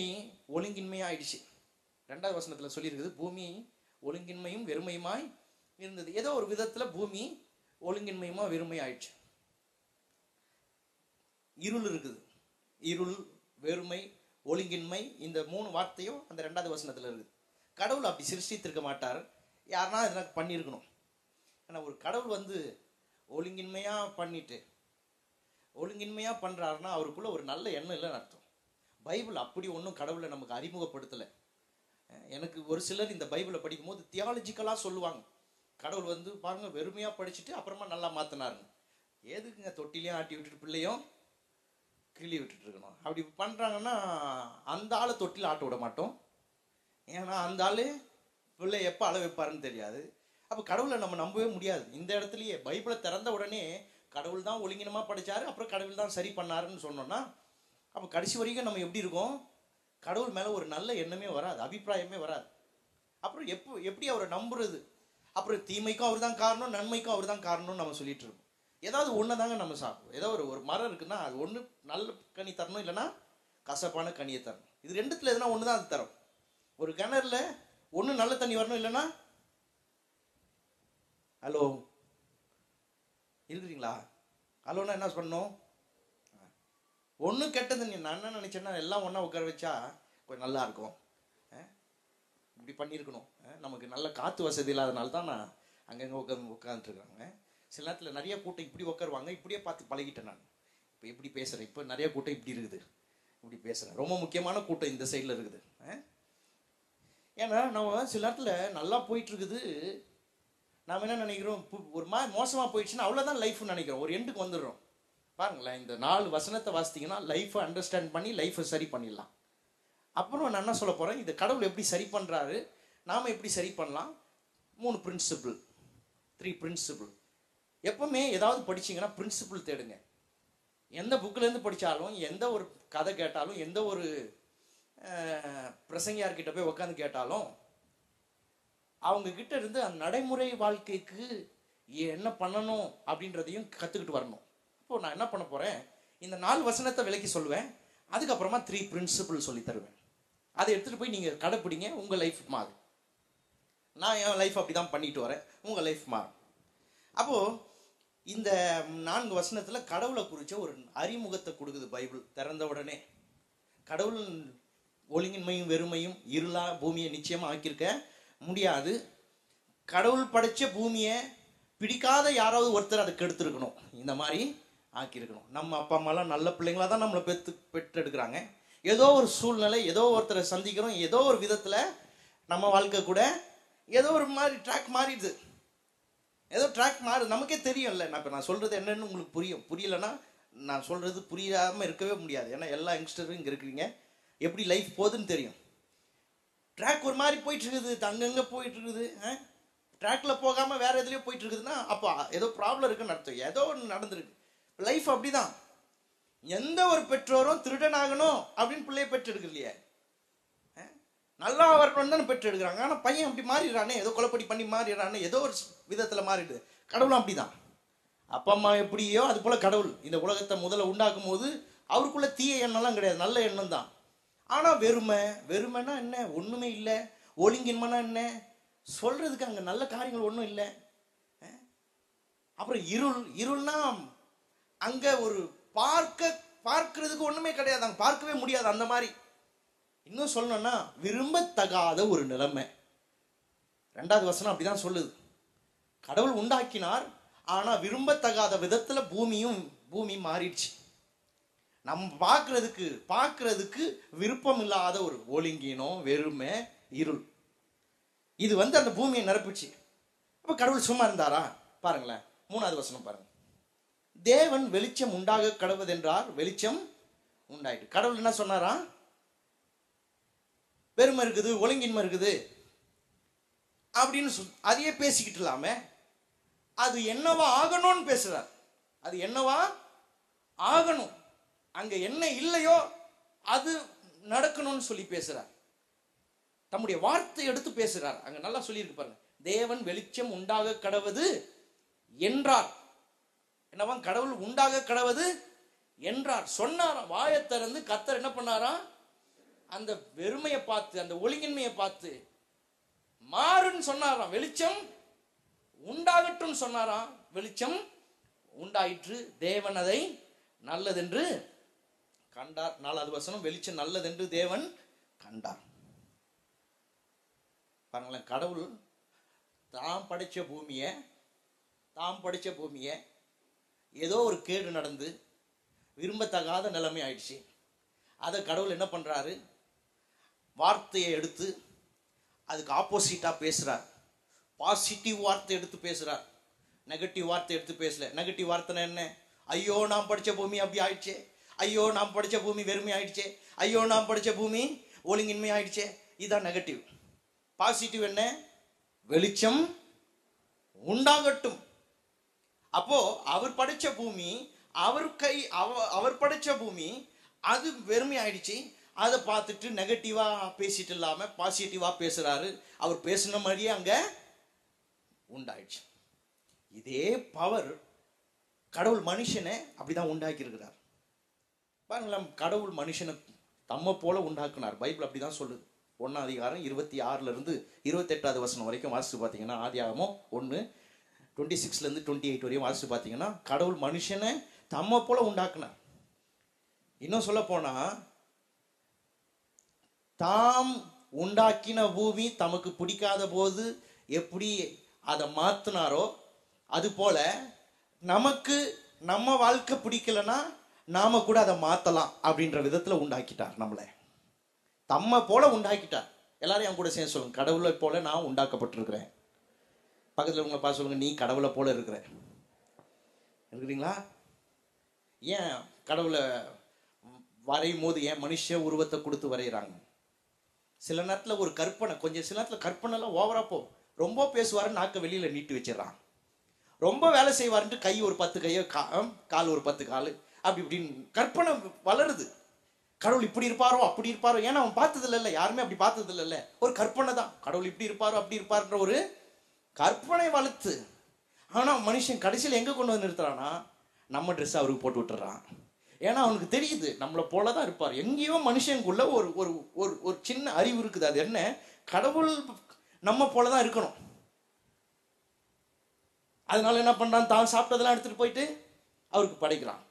பூமி ஒழுங்கின்மையா ஆயிடுச்சு ரெண்டாவது வசனத்தில் சொல்லியிருக்குது பூமி ஒழுங்கின்மையும் வெறுமையுமாய் இருந்தது. ஏதோ ஒரு விதத்தில் பூமி ஒழுங்கின்மையுமா வெறுமை ஆயிடுச்சு இருள் இருக்குது. இருள் வெறுமை ஒழுங்கின்மை இந்த மூணு வார்த்தையும் அந்த ரெண்டாவது வசனத்தில் இருக்குது. கடவுள் அப்படி சிருஷ்டித்திருக்க மாட்டார். யாருன்னா இதெல்லாம் பண்ணியிருக்கணும். ஏன்னா ஒரு கடவுள் வந்து ஒழுங்கின்மையா பண்ணிட்டு ஒழுங்கின்மையா பண்றாருன்னா அவருக்குள்ள ஒரு நல்ல எண்ணம் இல்லைன்னு அர்த்தம். பைபிள் அப்படி ஒன்றும் கடவுளை நமக்கு அறிமுகப்படுத்தலை. எனக்கு ஒரு சிலர் இந்த பைபிளை படிக்கும்போது தியாலஜிக்கலாக சொல்லுவாங்க. கடவுள் வந்து பாருங்க வெறுமையாக படிச்சுட்டு அப்புறமா நல்லா மாற்றினாருங்க எதுக்குங்க தொட்டிலையும் ஆட்டி விட்டுட்டு பிள்ளையும் கிள்ளி விட்டுட்டு இருக்கணும்? அப்படி பண்ணுறாங்கன்னா அந்த ஆளை தொட்டில் ஆட்ட விட மாட்டோம். ஏன்னா அந்த ஆளு பிள்ளை எப்போ அள வைப்பாருன்னு தெரியாது. அப்போ கடவுளை நம்ம நம்பவே முடியாது. இந்த இடத்துலயே பைபிளை திறந்த உடனே கடவுள் தான் ஒழுங்கினமாக படிச்சாரு அப்புறம் கடவுள் தான் சரி பண்ணாருன்னு சொன்னோன்னா அப்போ கடைசி வரைக்கும் நம்ம எப்படி இருக்கோம்? கடவுள் மேலே ஒரு நல்ல எண்ணமே வராது அபிப்பிராயமே வராது. அப்புறம் எப்போ எப்படி அவரை நம்புறது? அப்புறம் தீமைக்கும் அவர் தான் காரணம் நன்மைக்கும் அவர் தான் காரணம்னு நம்ம சொல்லிட்டு இருக்கோம் ஏதாவது ஒன்று தாங்க நம்ம சாப்பிடுவோம். ஏதோ ஒரு ஒரு மரம் இருக்குன்னா அது ஒன்று நல்ல கனி தரணும் இல்லைன்னா கசப்பான கனியை தரணும். இது ரெண்டுத்தில் எதுனா ஒன்று தான் அது தரும். ஒரு கிணறுல ஒன்று நல்ல தண்ணி வரணும் இல்லைன்னா? ஹலோ? இருக்கிறீங்களா ஹலோன்னா என்ன பண்ணணும்? ஒன்றும் கெட்டது நீ நான் என்ன நினச்சேன்னா எல்லாம் ஒன்றா உட்கார வச்சா கொஞ்சம் நல்லா இருக்கும். இப்படி பண்ணியிருக்கணும். நமக்கு நல்ல காற்று வசதி இல்லாதனால தான் நான் அங்கங்கே உட்காந்து உட்காந்துருக்காங்க சில நேரத்தில் நிறைய கூட்டம் இப்படி உட்காருவாங்க இப்படியே பார்த்து பழகிட்டேன் நான். இப்போ எப்படி பேசுகிறேன் இப்போ நிறைய கூட்டம் இப்படி இருக்குது. இப்படி பேசுகிறேன் ரொம்ப முக்கியமான கூட்டம் இந்த சைடில் இருக்குது. ஏன்னா நம்ம சில நேரத்தில் நல்லா போயிட்டு இருக்குது நாம் என்ன நினைக்கிறோம்? பு- ஒரு மாதிரி மோசமாக போயிடுச்சுன்னா அவ்வளோதான் லைஃப்னு நினைக்கிறோம். ஒரு எண்டுக்கு வந்துடுறோம். பாருங்களேன் இந்த நாலு வசனத்தை வாசித்தீங்கன்னா லைஃப்பை அண்டர்ஸ்டாண்ட் பண்ணி லைஃப்பை சரி பண்ணிடலாம். அப்புறம் நான் என்ன சொல்ல போகிறேன் இந்த கடவுள் எப்படி சரி பண்ணுறாரு நாம் எப்படி சரி பண்ணலாம்? மூணு பிரின்சிபிள் த்ரீ பிரின்சிபிள் எப்பவுமே ஏதாவது படிச்சீங்கன்னா பிரின்சிபிள் தேடுங்க. எந்த புக்கிலேருந்து படித்தாலும் எந்த ஒரு கதை கேட்டாலும் எந்த ஒரு பிரசங்கியார்கிட்ட போய் உட்காந்து கேட்டாலும் அவங்கக்கிட்ட இருந்து அந்த நடைமுறை வாழ்க்கைக்கு என்ன பண்ணணும் அப்படின்றதையும் கற்றுக்கிட்டு வரணும். இப்போ நான் என்ன பண்ண போகிறேன் இந்த நாலு வசனத்தை விலக்கி சொல்லுவேன். அதுக்கப்புறமா த்ரீ பிரின்சிபிள் சொல்லி தருவேன். அதை எடுத்துகிட்டு போய் நீங்கள் கடைப்பிடிங்க உங்கள் லைஃப் மாறும். நான் என் லைஃப் அப்படி தான் பண்ணிட்டு வரேன். உங்கள் லைஃப் மாறும். அப்போது இந்த நான்கு வசனத்தில் கடவுளை குறித்த ஒரு அறிமுகத்தை கொடுக்குது பைபிள் திறந்த உடனே. கடவுள் ஒழுங்கின்மையும் வெறுமையும் இருளா பூமியை நிச்சயமா ஆக்கியிருக்க முடியாது. கடவுள் படைச்ச பூமியை பிடிக்காத யாராவது ஒருத்தர் அதை கெடுத்துருக்கணும் இந்த மாதிரி ஆக்கியிருக்கணும். நம்ம அப்பா அம்மாலாம் நல்ல பிள்ளைங்களா தான் நம்மளை பெற்று பெற்றெடுக்கிறாங்க. ஏதோ ஒரு சூழ்நிலை ஏதோ ஒருத்தரை சந்திக்கிறோம் ஏதோ ஒரு விதத்தில் நம்ம வாழ்க்கை கூட ஏதோ ஒரு மாதிரி ட்ராக் மாறிடுது. ஏதோ ட்ராக் மாறு நமக்கே தெரியும்ல. நான் இப்போ நான் சொல்கிறது என்னன்னு உங்களுக்கு புரியும். புரியலைன்னா நான் சொல்கிறது புரியாமல் இருக்கவே முடியாது. ஏன்னா எல்லா யங்ஸ்டரும் இங்கே இருக்கிறீங்க. எப்படி லைஃப் போகுதுன்னு தெரியும். ட்ராக் ஒரு மாதிரி போயிட்டுருக்குது. அங்கங்கே போயிட்டு இருக்குது ட்ராக்ல போகாமல் வேறு எதுலேயோ போயிட்டு இருக்குதுன்னா அப்போ ஏதோ ப்ராப்ளம் இருக்குன்னு அர்த்தம். ஏதோ ஒன்று நடந்திருக்கு. லைஃப் அப்படிதான். எந்த ஒரு பெற்றோரும் திருடனாகணும் அப்படின்னு பிள்ளைய பெற்றெடுக்க இல்லையே நல்லா வரணும்னு தானே பெற்றெடுக்கிறாங்க. ஆனால் பையன் அப்படி மாறிடுறானே. ஏதோ கொலைப்படி பண்ணி மாறிடுறானே. ஏதோ ஒரு விதத்தில் மாறிடுது. கடவுளும் அப்படிதான். அப்பா அம்மா எப்படியோ அது போல கடவுள். இந்த உலகத்தை முதல்ல உண்டாக்கும் போது அவருக்குள்ள தீய எண்ணம்லாம் கிடையாது. நல்ல எண்ணம் தான். ஆனால் வெறுமை வெறுமைனா என்ன? ஒன்றுமே இல்லை. ஒழுங்கின்மைனா என்ன? சொல்றதுக்கு அங்கே நல்ல காரியங்கள் ஒன்றும் இல்லை. அப்புறம் இருள் இருள்னா அங்க ஒரு பார்க்க பார்க்கறதுக்கு ஒண்ணுமே கிடையாது. அங்க பார்க்கவே முடியாது. அந்த மாதிரி. இன்னும் சொல்லணும்னா விரும்பத்தகாத ஒரு நிலைமை. ரெண்டாவது வசனம் அப்படிதான் சொல்லுது. கடவுள் உண்டாக்கினார் ஆனா விரும்பத்தகாத விதத்துல பூமியும் பூமி மாறிடுச்சு. நம்ம பார்க்கறதுக்கு பார்க்கறதுக்கு விருப்பம் இல்லாத ஒரு ஒழுங்கினம் வெறுமை இருள். இது வந்து அந்த பூமியை நிரப்பிச்சு. அப்ப கடவுள் சும்மா இருந்தாரா? பாருங்களேன். மூணாவது வசனம் பாருங்க. தேவன் வெளிச்சம் உண்டாக கடவுதென்றார். வெளிச்சம் உண்டாயிட்டு கடவுள் என்ன சொன்னாரா? பெருமை இருக்குது ஒழுங்கின்மை இருக்குது அப்படின்னு சொல் அதையே பேசிக்கிட்டு இல்லாம அது என்னவா ஆகணும்னு பேசுறார். அது என்னவா ஆகணும். அங்க என்ன இல்லையோ அது நடக்கணும்னு சொல்லி பேசுறார். தம்முடைய வார்த்தை எடுத்து பேசுறார். அங்க நல்லா சொல்லியிருக்கு பாருங்க. தேவன் வெளிச்சம் உண்டாக கடவுது என்றார். என்னவாம் கடவுள் உண்டாக கடவது என்றார். சொன்னாராம் வாயை திறந்து கத்தர் என்ன பண்ணாராம் அந்த வெறுமையை பார்த்து அந்த ஒழுங்கின்மையை பார்த்து மாறுன்னு சொன்னாராம். வெளிச்சம் உண்டாகட்டும் சொன்னாராம் வெளிச்சம் உண்டாயிற்று. தேவன் அதை நல்லதென்று கண்டார். நாலாவது வசனம் வெளிச்சம் நல்லதென்று தேவன் கண்டார். பாருங்களேன் கடவுள் தாம் படைச்ச பூமியை தாம் படைச்ச பூமியை ஏதோ ஒரு கேடு நடந்து விரும்பத்தகாத நிலைமை ஆயிடுச்சு. அதை கடவுள் என்ன பண்ணுறாரு வார்த்தையை எடுத்து அதுக்கு ஆப்போசிட்டாக பேசுகிறார் பாசிட்டிவ் வார்த்தை எடுத்து பேசுகிறார் நெகட்டிவ் வார்த்தை எடுத்து பேசல. நெகட்டிவ் வார்த்தைனா என்ன? ஐயோ நான் படித்த பூமி அப்படி ஆயிடுச்சே. ஐயோ நான் படித்த பூமி வெறுமை ஆயிடுச்சே. ஐயோ நான் படித்த பூமி ஒழுங்கின்மை ஆயிடுச்சே. இதுதான் நெகட்டிவ் பாசிட்டிவ் என்ன? வெளிச்சம் உண்டாகட்டும். அப்போ அவர் படைச்ச பூமி அவர் கை அவ அவர் படைச்ச பூமி அது வெறுமை ஆயிடுச்சு அதை பார்த்துட்டு நெகட்டிவா பேசிட்டு இல்லாம பாசிட்டிவா பேசுறாரு. அவர் பேசின மாதிரியே அங்க உண்டாயிடுச்சு. இதே பவர் கடவுள் மனுஷனை அப்படிதான் உண்டாக்கி இருக்கிறார் பாருங்களேன் கடவுள் மனுஷனை தம்ம போல உண்டாக்குனார். பைபிள் அப்படிதான் சொல்லுது. ஒன்னாம் அதிகாரம் இருபத்தி ஆறுல இருந்து இருபத்தெட்டாவது வசனம் வரைக்கும் வாசித்து பார்த்தீங்கன்னா ஆதியாகமம் ஒன்று டுவெண்ட்டி சிக்ஸ்லேருந்து டுவெண்ட்டி எயிட் வரையும் வாசித்து பார்த்தீங்கன்னா கடவுள் மனுஷனை தம்ம போல உண்டாக்குனார். இன்னும் சொல்ல போனால் தாம் உண்டாக்கின பூமி தமக்கு பிடிக்காத போது எப்படி அதை மாற்றினாரோ அதுபோல் நமக்கு நம்ம வாழ்க்கை பிடிக்கலன்னா நாம் கூட அதை மாற்றலாம் அப்படின்ற விதத்தில் உண்டாக்கிட்டார் நம்மளை. தம்மை போல உண்டாக்கிட்டார். எல்லாரும் என் கூட சேர்ந்து சொல்லுங்க. கடவுளை போல நான் உண்டாக்கப்பட்டிருக்கிறேன். பக்கத்துல உங்களை பார்த்து சொல்லுங்கள் நீ கடவுளை போல இருக்கிற. இருக்கிறீங்களா ஏன் கடவுளை வரையும் போது ஏன் மனுஷ உருவத்தை கொடுத்து வரைகிறாங்க சில நேரத்தில் ஒரு கற்பனை கொஞ்சம் சில நேரத்தில் கற்பனைலாம் ஓவரா போ ரொம்ப பேசுவாரு நாக்க வெளியில நீட்டு வச்சிடறான். ரொம்ப வேலை செய்வாருன்ட்டு கை ஒரு பத்து கையோ கா கால் ஒரு பத்து கால் அப்படி இப்படின்னு கற்பனை வளருது. கடவுள் இப்படி இருப்பாரோ அப்படி இருப்பாரோ? ஏன்னா அவன் பார்த்ததில்ல யாருமே அப்படி பார்த்ததில்ல ஒரு கற்பனை தான். கடவுள் இப்படி இருப்பாரோ அப்படி இருப்பாருன்ற ஒரு கற்பனை வளர்த்து. ஆனால் மனுஷன் கடைசியில் எங்கே கொண்டு வந்து நிறுத்துறான்னா நம்ம ட்ரெஸ் அவருக்கு போட்டு விட்டுறான். ஏன்னா அவனுக்கு தெரியுது நம்மளை போல தான் இருப்பார். எங்கேயோ மனுஷனுக்குள்ள ஒரு ஒரு ஒரு ஒரு சின்ன அறிவு இருக்குது. அது என்ன? கடவுள் நம்ம போல தான் இருக்கணும். அதனால என்ன பண்ணுறான் தான் சாப்பிட்டதெல்லாம் எடுத்துகிட்டு போயிட்டு அவருக்கு படைக்கிறான்.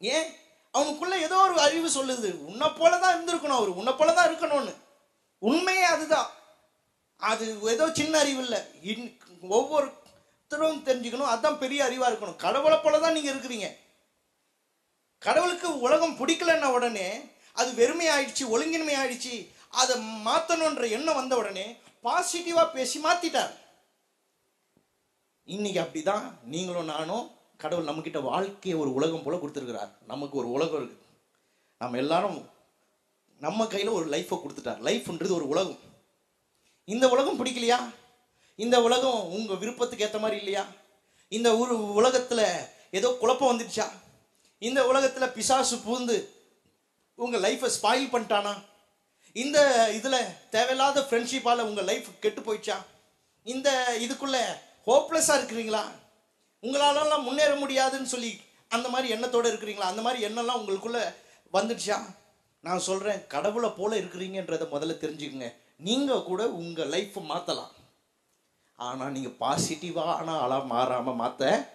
ஏன்? அவனுக்குள்ள ஏதோ ஒரு அறிவு சொல்லுது. உன்னை போல தான் இருந்திருக்கணும் அவர். உன்னை போல தான் இருக்கணும்னு. உண்மையே அதுதான். அது ஏதோ சின்ன அறிவு இல்லை இன்- ஒவ்வொருத்தரும் தெரிஞ்சுக்கணும். அதுதான் பெரிய அறிவாக இருக்கணும். கடவுளை போல தான் நீங்கள் இருக்கிறீங்க. கடவுளுக்கு உலகம் பிடிக்கலன்ன உடனே அது வெறுமை ஆயிடுச்சு ஒழுங்கின்மை ஆயிடுச்சு அதை மாற்றணுன்ற எண்ணம் வந்த உடனே பாசிட்டிவாக பேசி மாற்றிட்டார் இன்னைக்கு அப்படிதான் நீங்களும் நானும் கடவுள் நம்மக்கிட்ட வாழ்க்கையை ஒரு உலகம் போல் கொடுத்துருக்கிறார். நமக்கு ஒரு உலகம் இருக்குது. நம்ம எல்லாரும் நம்ம கையில் ஒரு லைஃப்பை கொடுத்துட்டார். லைஃப்ன்றது ஒரு உலகம். இந்த உலகம் பிடிக்கலையா? இந்த உலகம் உங்க விருப்பத்துக்கு ஏற்ற மாதிரி இல்லையா? இந்த ஒரு உலகத்துல ஏதோ குழப்பம் வந்துடுச்சா? இந்த உலகத்துல பிசாசு பூந்து உங்க லைஃப்பை ஸ்பாயில் பண்ணிட்டானா? இந்த இதுல தேவையில்லாத ஃப்ரெண்ட்ஷிப்பால உங்க லைஃப் கெட்டு போயிடுச்சா? இந்த இதுக்குள்ள ஹோப்லெஸ்ஸா இருக்கிறீங்களா? உங்களாலலாம் முன்னேற முடியாதுன்னு சொல்லி அந்த மாதிரி எண்ணத்தோட இருக்கிறீங்களா? அந்த மாதிரி எண்ணம்லாம் உங்களுக்குள்ள வந்துடுச்சா? நான் சொல்றேன் கடவுளை போல இருக்கிறீங்கன்றத முதல்ல தெரிஞ்சுக்குங்க. நீங்கள் கூட உங்கள் லைஃப்பை மாற்றலாம் ஆனால் நீங்கள் நீங்க பாசிட்டிவான ஆளாக மாறாமல் மாற்ற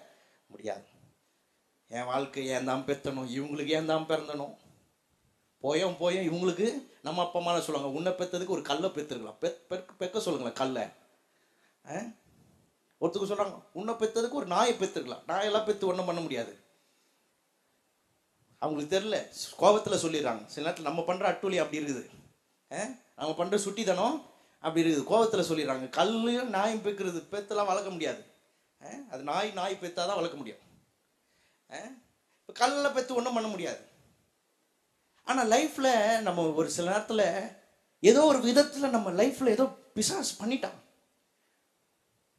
முடியாது. என் வாழ்க்கை ஏன் தான் பெற்றணும் இவங்களுக்கு ஏன் தான் பிறந்தணும்? போயும் போயும். இவங்களுக்கு நம்ம அப்பா அம்மா சொல்லுவாங்க. உன்னை பெற்றதுக்கு ஒரு கல்லை பெற்றுருக்கலாம் பெக்க- சொல்லுங்களேன் கல்லை. ஆ? ஒருத்தருக்கு சொல்கிறாங்க உன்னை பெற்றதுக்கு ஒரு நாயை பெற்றுருக்கலாம் நாயெல்லாம் பெற்று ஒன்றும் பண்ண முடியாது. அவங்களுக்கு தெரியல. கோபத்தில் சொல்லிடுறாங்க. சில நேரத்தில் நம்ம பண்ணுற அட்டூழி அப்படி இருக்குது. அவங்க நம்ம பண்ற சுட்டித்தனம் அப்படி இருக்குது. கோபத்தில் சொல்லிடுறாங்க. கல்லையும் நாயும் பெக்கிறது பெத்தெல்லாம் வளர்க்க முடியாது. ஆ? அது நாய் நாய் பெத்தாதான் வளர்க்க முடியும். இப்போ கல்லில் பெத்து ஒன்றும் பண்ண முடியாது. ஆனால் லைஃப்பில் நம்ம ஒரு சில நேரத்தில் ஏதோ ஒரு விதத்தில் நம்ம லைஃப்பில் ஏதோ பிசாஸ் பண்ணிட்டான்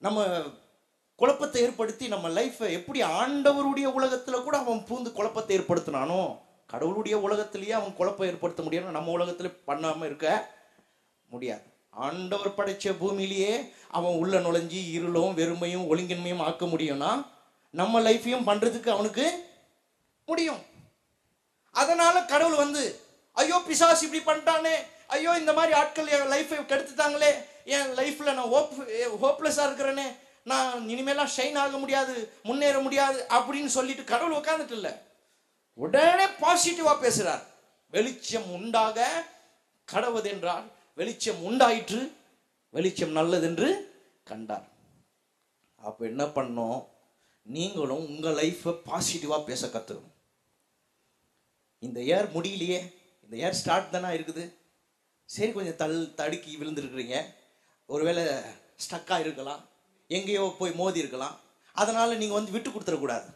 நம்ம குழப்பத்தை ஏற்படுத்தி நம்ம லைஃப்பை எப்படி ஆண்டவருடைய உலகத்தில் கூட அவன் பூந்து குழப்பத்தை ஏற்படுத்தினானோ கடவுளுடைய உலகத்திலேயே அவன் குழப்பம் ஏற்படுத்த முடியும் நம்ம உலகத்தில் பண்ணாமல் இருக்க முடியாது. ஆண்டவர் படைச்ச பூமியிலேயே அவன் உள்ள நுழைஞ்சி இருளும் வெறுமையும் ஒழுங்கின்மையும் ஆக்க முடியும்னா நம்ம லைஃப்பையும் பண்றதுக்கு அவனுக்கு முடியும். அதனால கடவுள் வந்து ஐயோ பிசாஸ் இப்படி பண்ணிட்டானே. ஐயோ இந்த மாதிரி ஆட்கள் என் லைஃபை கெடுத்துட்டாங்களே. என் லைஃப்ல நான் ஹோப் ஹோப்லெஸ்ஸாக இருக்கிறேனே. நான் இனிமேலாம் ஷைன் ஆக முடியாது முன்னேற முடியாது அப்படின்னு சொல்லிட்டு கடவுள் உட்காந்துட்டு இல்லை. உடனே பாசிட்டிவா பேசுறார். வெளிச்சம் உண்டாக கடவுள் என்றால் வெளிச்சம் உண்டாயிற்று வெளிச்சம் நல்லது என்று கண்டார். அப்ப என்ன பண்ணோம்? நீங்களும் உங்க லைஃப்பை பாசிட்டிவா பேச கத்துக்கணும். இந்த ஏர் முடியலையே இந்த ஏர் ஸ்டார்ட் தானே இருக்குது. சரி கொஞ்சம் தள் தடுக்கி விழுந்துருக்குறீங்க. ஒருவேளை ஸ்டக்காக இருக்கலாம் எங்கேயோ போய் மோதி இருக்கலாம். அதனால நீங்கள் வந்து விட்டு கொடுத்துடக்கூடாது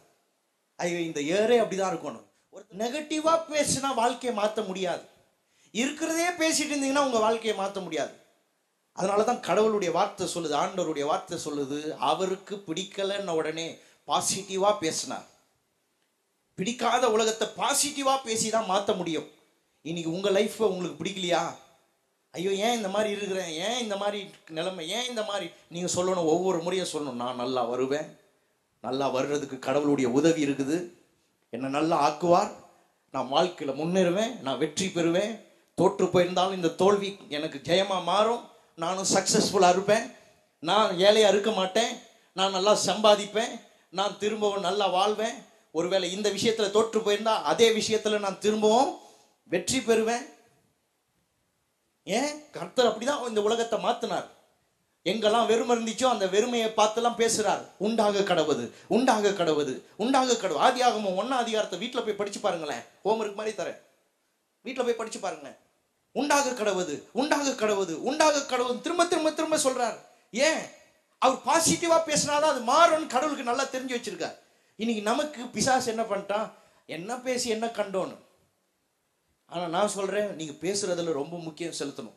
ஐயோ இந்த ஏரே அப்படிதான் இருக்கணும். ஒரு நெகட்டிவாக பேசினா வாழ்க்கையை மாற்ற முடியாது. இருக்கிறதே பேசிட்டு இருந்தீங்கன்னா உங்கள் வாழ்க்கையை மாற்ற முடியாது. அதனால தான் கடவுளுடைய வார்த்தை சொல்லுது ஆண்டவருடைய வார்த்தை சொல்லுது அவருக்கு பிடிக்கலன்ன உடனே பாசிட்டிவாக பேசினார். பிடிக்காத உலகத்தை பாசிட்டிவாக பேசி தான் மாற்ற முடியும். இன்னைக்கு உங்கள் லைஃப்பை உங்களுக்கு பிடிக்கலையா? ஐயோ ஏன் இந்த மாதிரி இருக்கிறேன் ஏன் இந்த மாதிரி நிலைமை ஏன் இந்த மாதிரி? நீங்கள் சொல்லணும் ஒவ்வொரு முறையும் சொல்லணும். நான் நல்லா வருவேன். நல்லா வர்றதுக்கு கடவுளுடைய உதவி இருக்குது. என்னை நல்லா ஆக்குவார். நான் வாழ்க்கையில் முன்னேறுவேன். நான் வெற்றி பெறுவேன். தோற்று போயிருந்தாலும் இந்த தோல்வி எனக்கு ஜெயமாக மாறும். நானும் சக்ஸஸ்ஃபுல்லாக இருப்பேன். நான் ஏழையாக இருக்க மாட்டேன். நான் நல்லா சம்பாதிப்பேன். நான் திரும்பவும் நல்லா வாழ்வேன். ஒருவேளை இந்த விஷயத்தில் தோற்று போயிருந்தா அதே விஷயத்தில் நான் திரும்பவும் வெற்றி பெறுவேன். ஏன்? கர்த்தர் அப்படிதான் இந்த உலகத்தை மாத்தினார். எங்கெல்லாம் வெறுமை இருந்துச்சோ அந்த வெறுமையை பார்த்துலாம் பேசுறார். உண்டாக கடவுது உண்டாக கடவுது உண்டாக கடவு ஆதி ஆகமம் ஒன்னா அதிகாரத்தை வீட்டில் போய் படிச்சு பாருங்களேன். ஹோம்ஒர்க் மாதிரி தரேன். வீட்டில் போய் படிச்சு பாருங்களேன். உண்டாக கடவுது உண்டாக கடவுது உண்டாக கடவுது திரும்ப திரும்ப திரும்ப சொல்றார். ஏன்? அவர் பாசிட்டிவா பேசினாதான் அது மாறும்னு கடவுளுக்கு நல்லா தெரிஞ்சு வச்சிருக்கார். இன்னைக்கு நமக்கு பிசாசு என்ன பண்ணிட்டான்? என்ன பேசி என்ன கண்டோன்னு. ஆனால் நான் சொல்கிறேன் நீங்கள் பேசுகிறதுல ரொம்ப முக்கியம் செலுத்தணும்.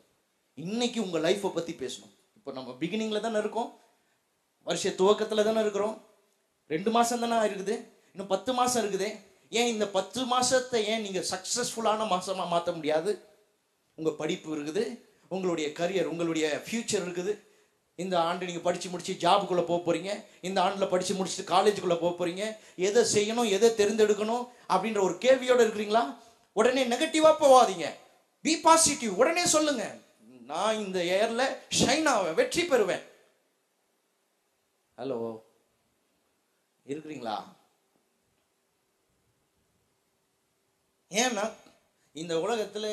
இன்னைக்கு உங்கள் லைஃப்பை பற்றி பேசணும். இப்போ நம்ம பிகினிங்கில் தானே இருக்கோம். வருஷ துவக்கத்தில் தானே இருக்கிறோம். ரெண்டு மாதம் தானே இருக்குது இன்னும் பத்து மாதம் இருக்குது. ஏன் இந்த பத்து மாதத்தை ஏன் நீங்கள் சக்ஸஸ்ஃபுல்லான மாதமாக மாற்ற முடியாது? உங்கள் படிப்பு இருக்குது உங்களுடைய கரியர் உங்களுடைய ஃப்யூச்சர் இருக்குது. இந்த ஆண்டு நீங்கள் படித்து முடிச்சு ஜாபுக்குள்ளே போக போகிறீங்க இந்த ஆண்டில் படித்து முடிச்சுட்டு காலேஜுக்குள்ளே போக போகிறீங்க எதை செய்யணும் எதை தெரிந்தெடுக்கணும் அப்படின்ற ஒரு கேள்வியோடு இருக்கிறீங்களா? உடனே நெகட்டிவாக போவாதீங்க. பி பாசிட்டிவ் உடனே சொல்லுங்க. நான் இந்த இயரில் ஷைன் ஆவேன் வெற்றி பெறுவேன். ஹலோ இருக்கிறீங்களா? ஏன்னா இந்த உலகத்தில்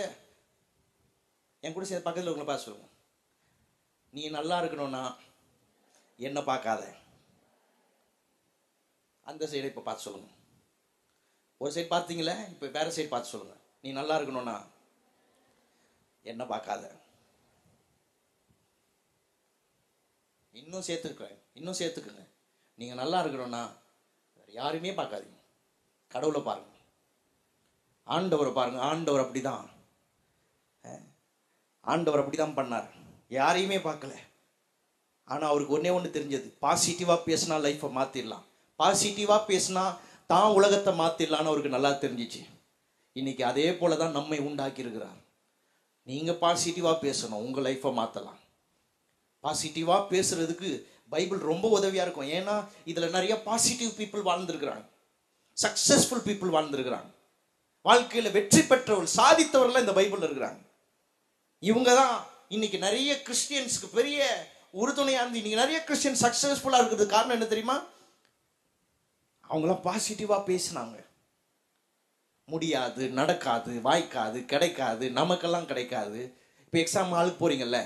என் கூட சேர்ந்து பக்கத்தில் உங்களை பார்த்து சொல்லுங்க. நீ நல்லா இருக்கணும்னா என்ன பார்க்காத? அந்த சைடை இப்போ பார்த்து சொல்லுங்க. ஒரு சைடு பார்த்தீங்களே இப்போ வேற சைடு பார்த்து சொல்லுங்க. நீ நல்லா இருக்கணும்னா என்ன பார்க்காத? இன்னும் சேர்த்துக்கிறேன் இன்னும் சேர்த்துக்குங்க. நீங்கள் நல்லா இருக்கணும்னா வேற யாருமே பார்க்காதீங்க. கடவுளை பாருங்க. ஆண்டவரை பாருங்க. ஆண்டவர் அப்படி தான் ஆண்டவர் அப்படிதான் பண்ணார். யாரையுமே பார்க்கல. ஆனால் அவருக்கு ஒன்றே ஒன்று தெரிஞ்சது. பாசிட்டிவாக பேசினா லைஃப்பை மாற்றிடலாம் பாசிட்டிவாக பேசினா தான் உலகத்தை மாற்றிடலான்னு அவருக்கு நல்லா தெரிஞ்சிச்சு. இன்னைக்கு அதே போல தான் நம்மை உண்டாக்கியிருக்கிறார். நீங்கள் பாசிட்டிவாக பேசணும். உங்கள் லைஃப்பை மாற்றலாம் பாசிட்டிவாக பேசுறதுக்கு பைபிள் ரொம்ப உதவியாக இருக்கும். ஏன்னா இதில் நிறைய பாசிட்டிவ் பீப்புள் வாழ்ந்துருக்கிறாங்க. சக்சஸ்ஃபுல் பீப்புள் வாழ்ந்துருக்கிறாங்க. வாழ்க்கையில் வெற்றி பெற்றவர்கள் சாதித்தவர்கள் இந்த பைபிளில் இருக்கிறாங்க. இவங்க தான் இன்னைக்கு நிறைய கிறிஸ்டியன்ஸுக்கு பெரிய உறுதுணையாக இருந்து இன்னைக்கு நிறைய கிறிஸ்டியன் சக்ஸஸ்ஃபுல்லாக இருக்கிறதுக்கு காரணம் என்ன தெரியுமா? அவங்களாம் பாசிட்டிவாக பேசினாங்க. முடியாது நடக்காது வாய்க்காது கிடைக்காது நமக்கெல்லாம் கிடைக்காது. இப்போ எக்ஸாம் ஹாலுக்கு போகிறீங்கல்ல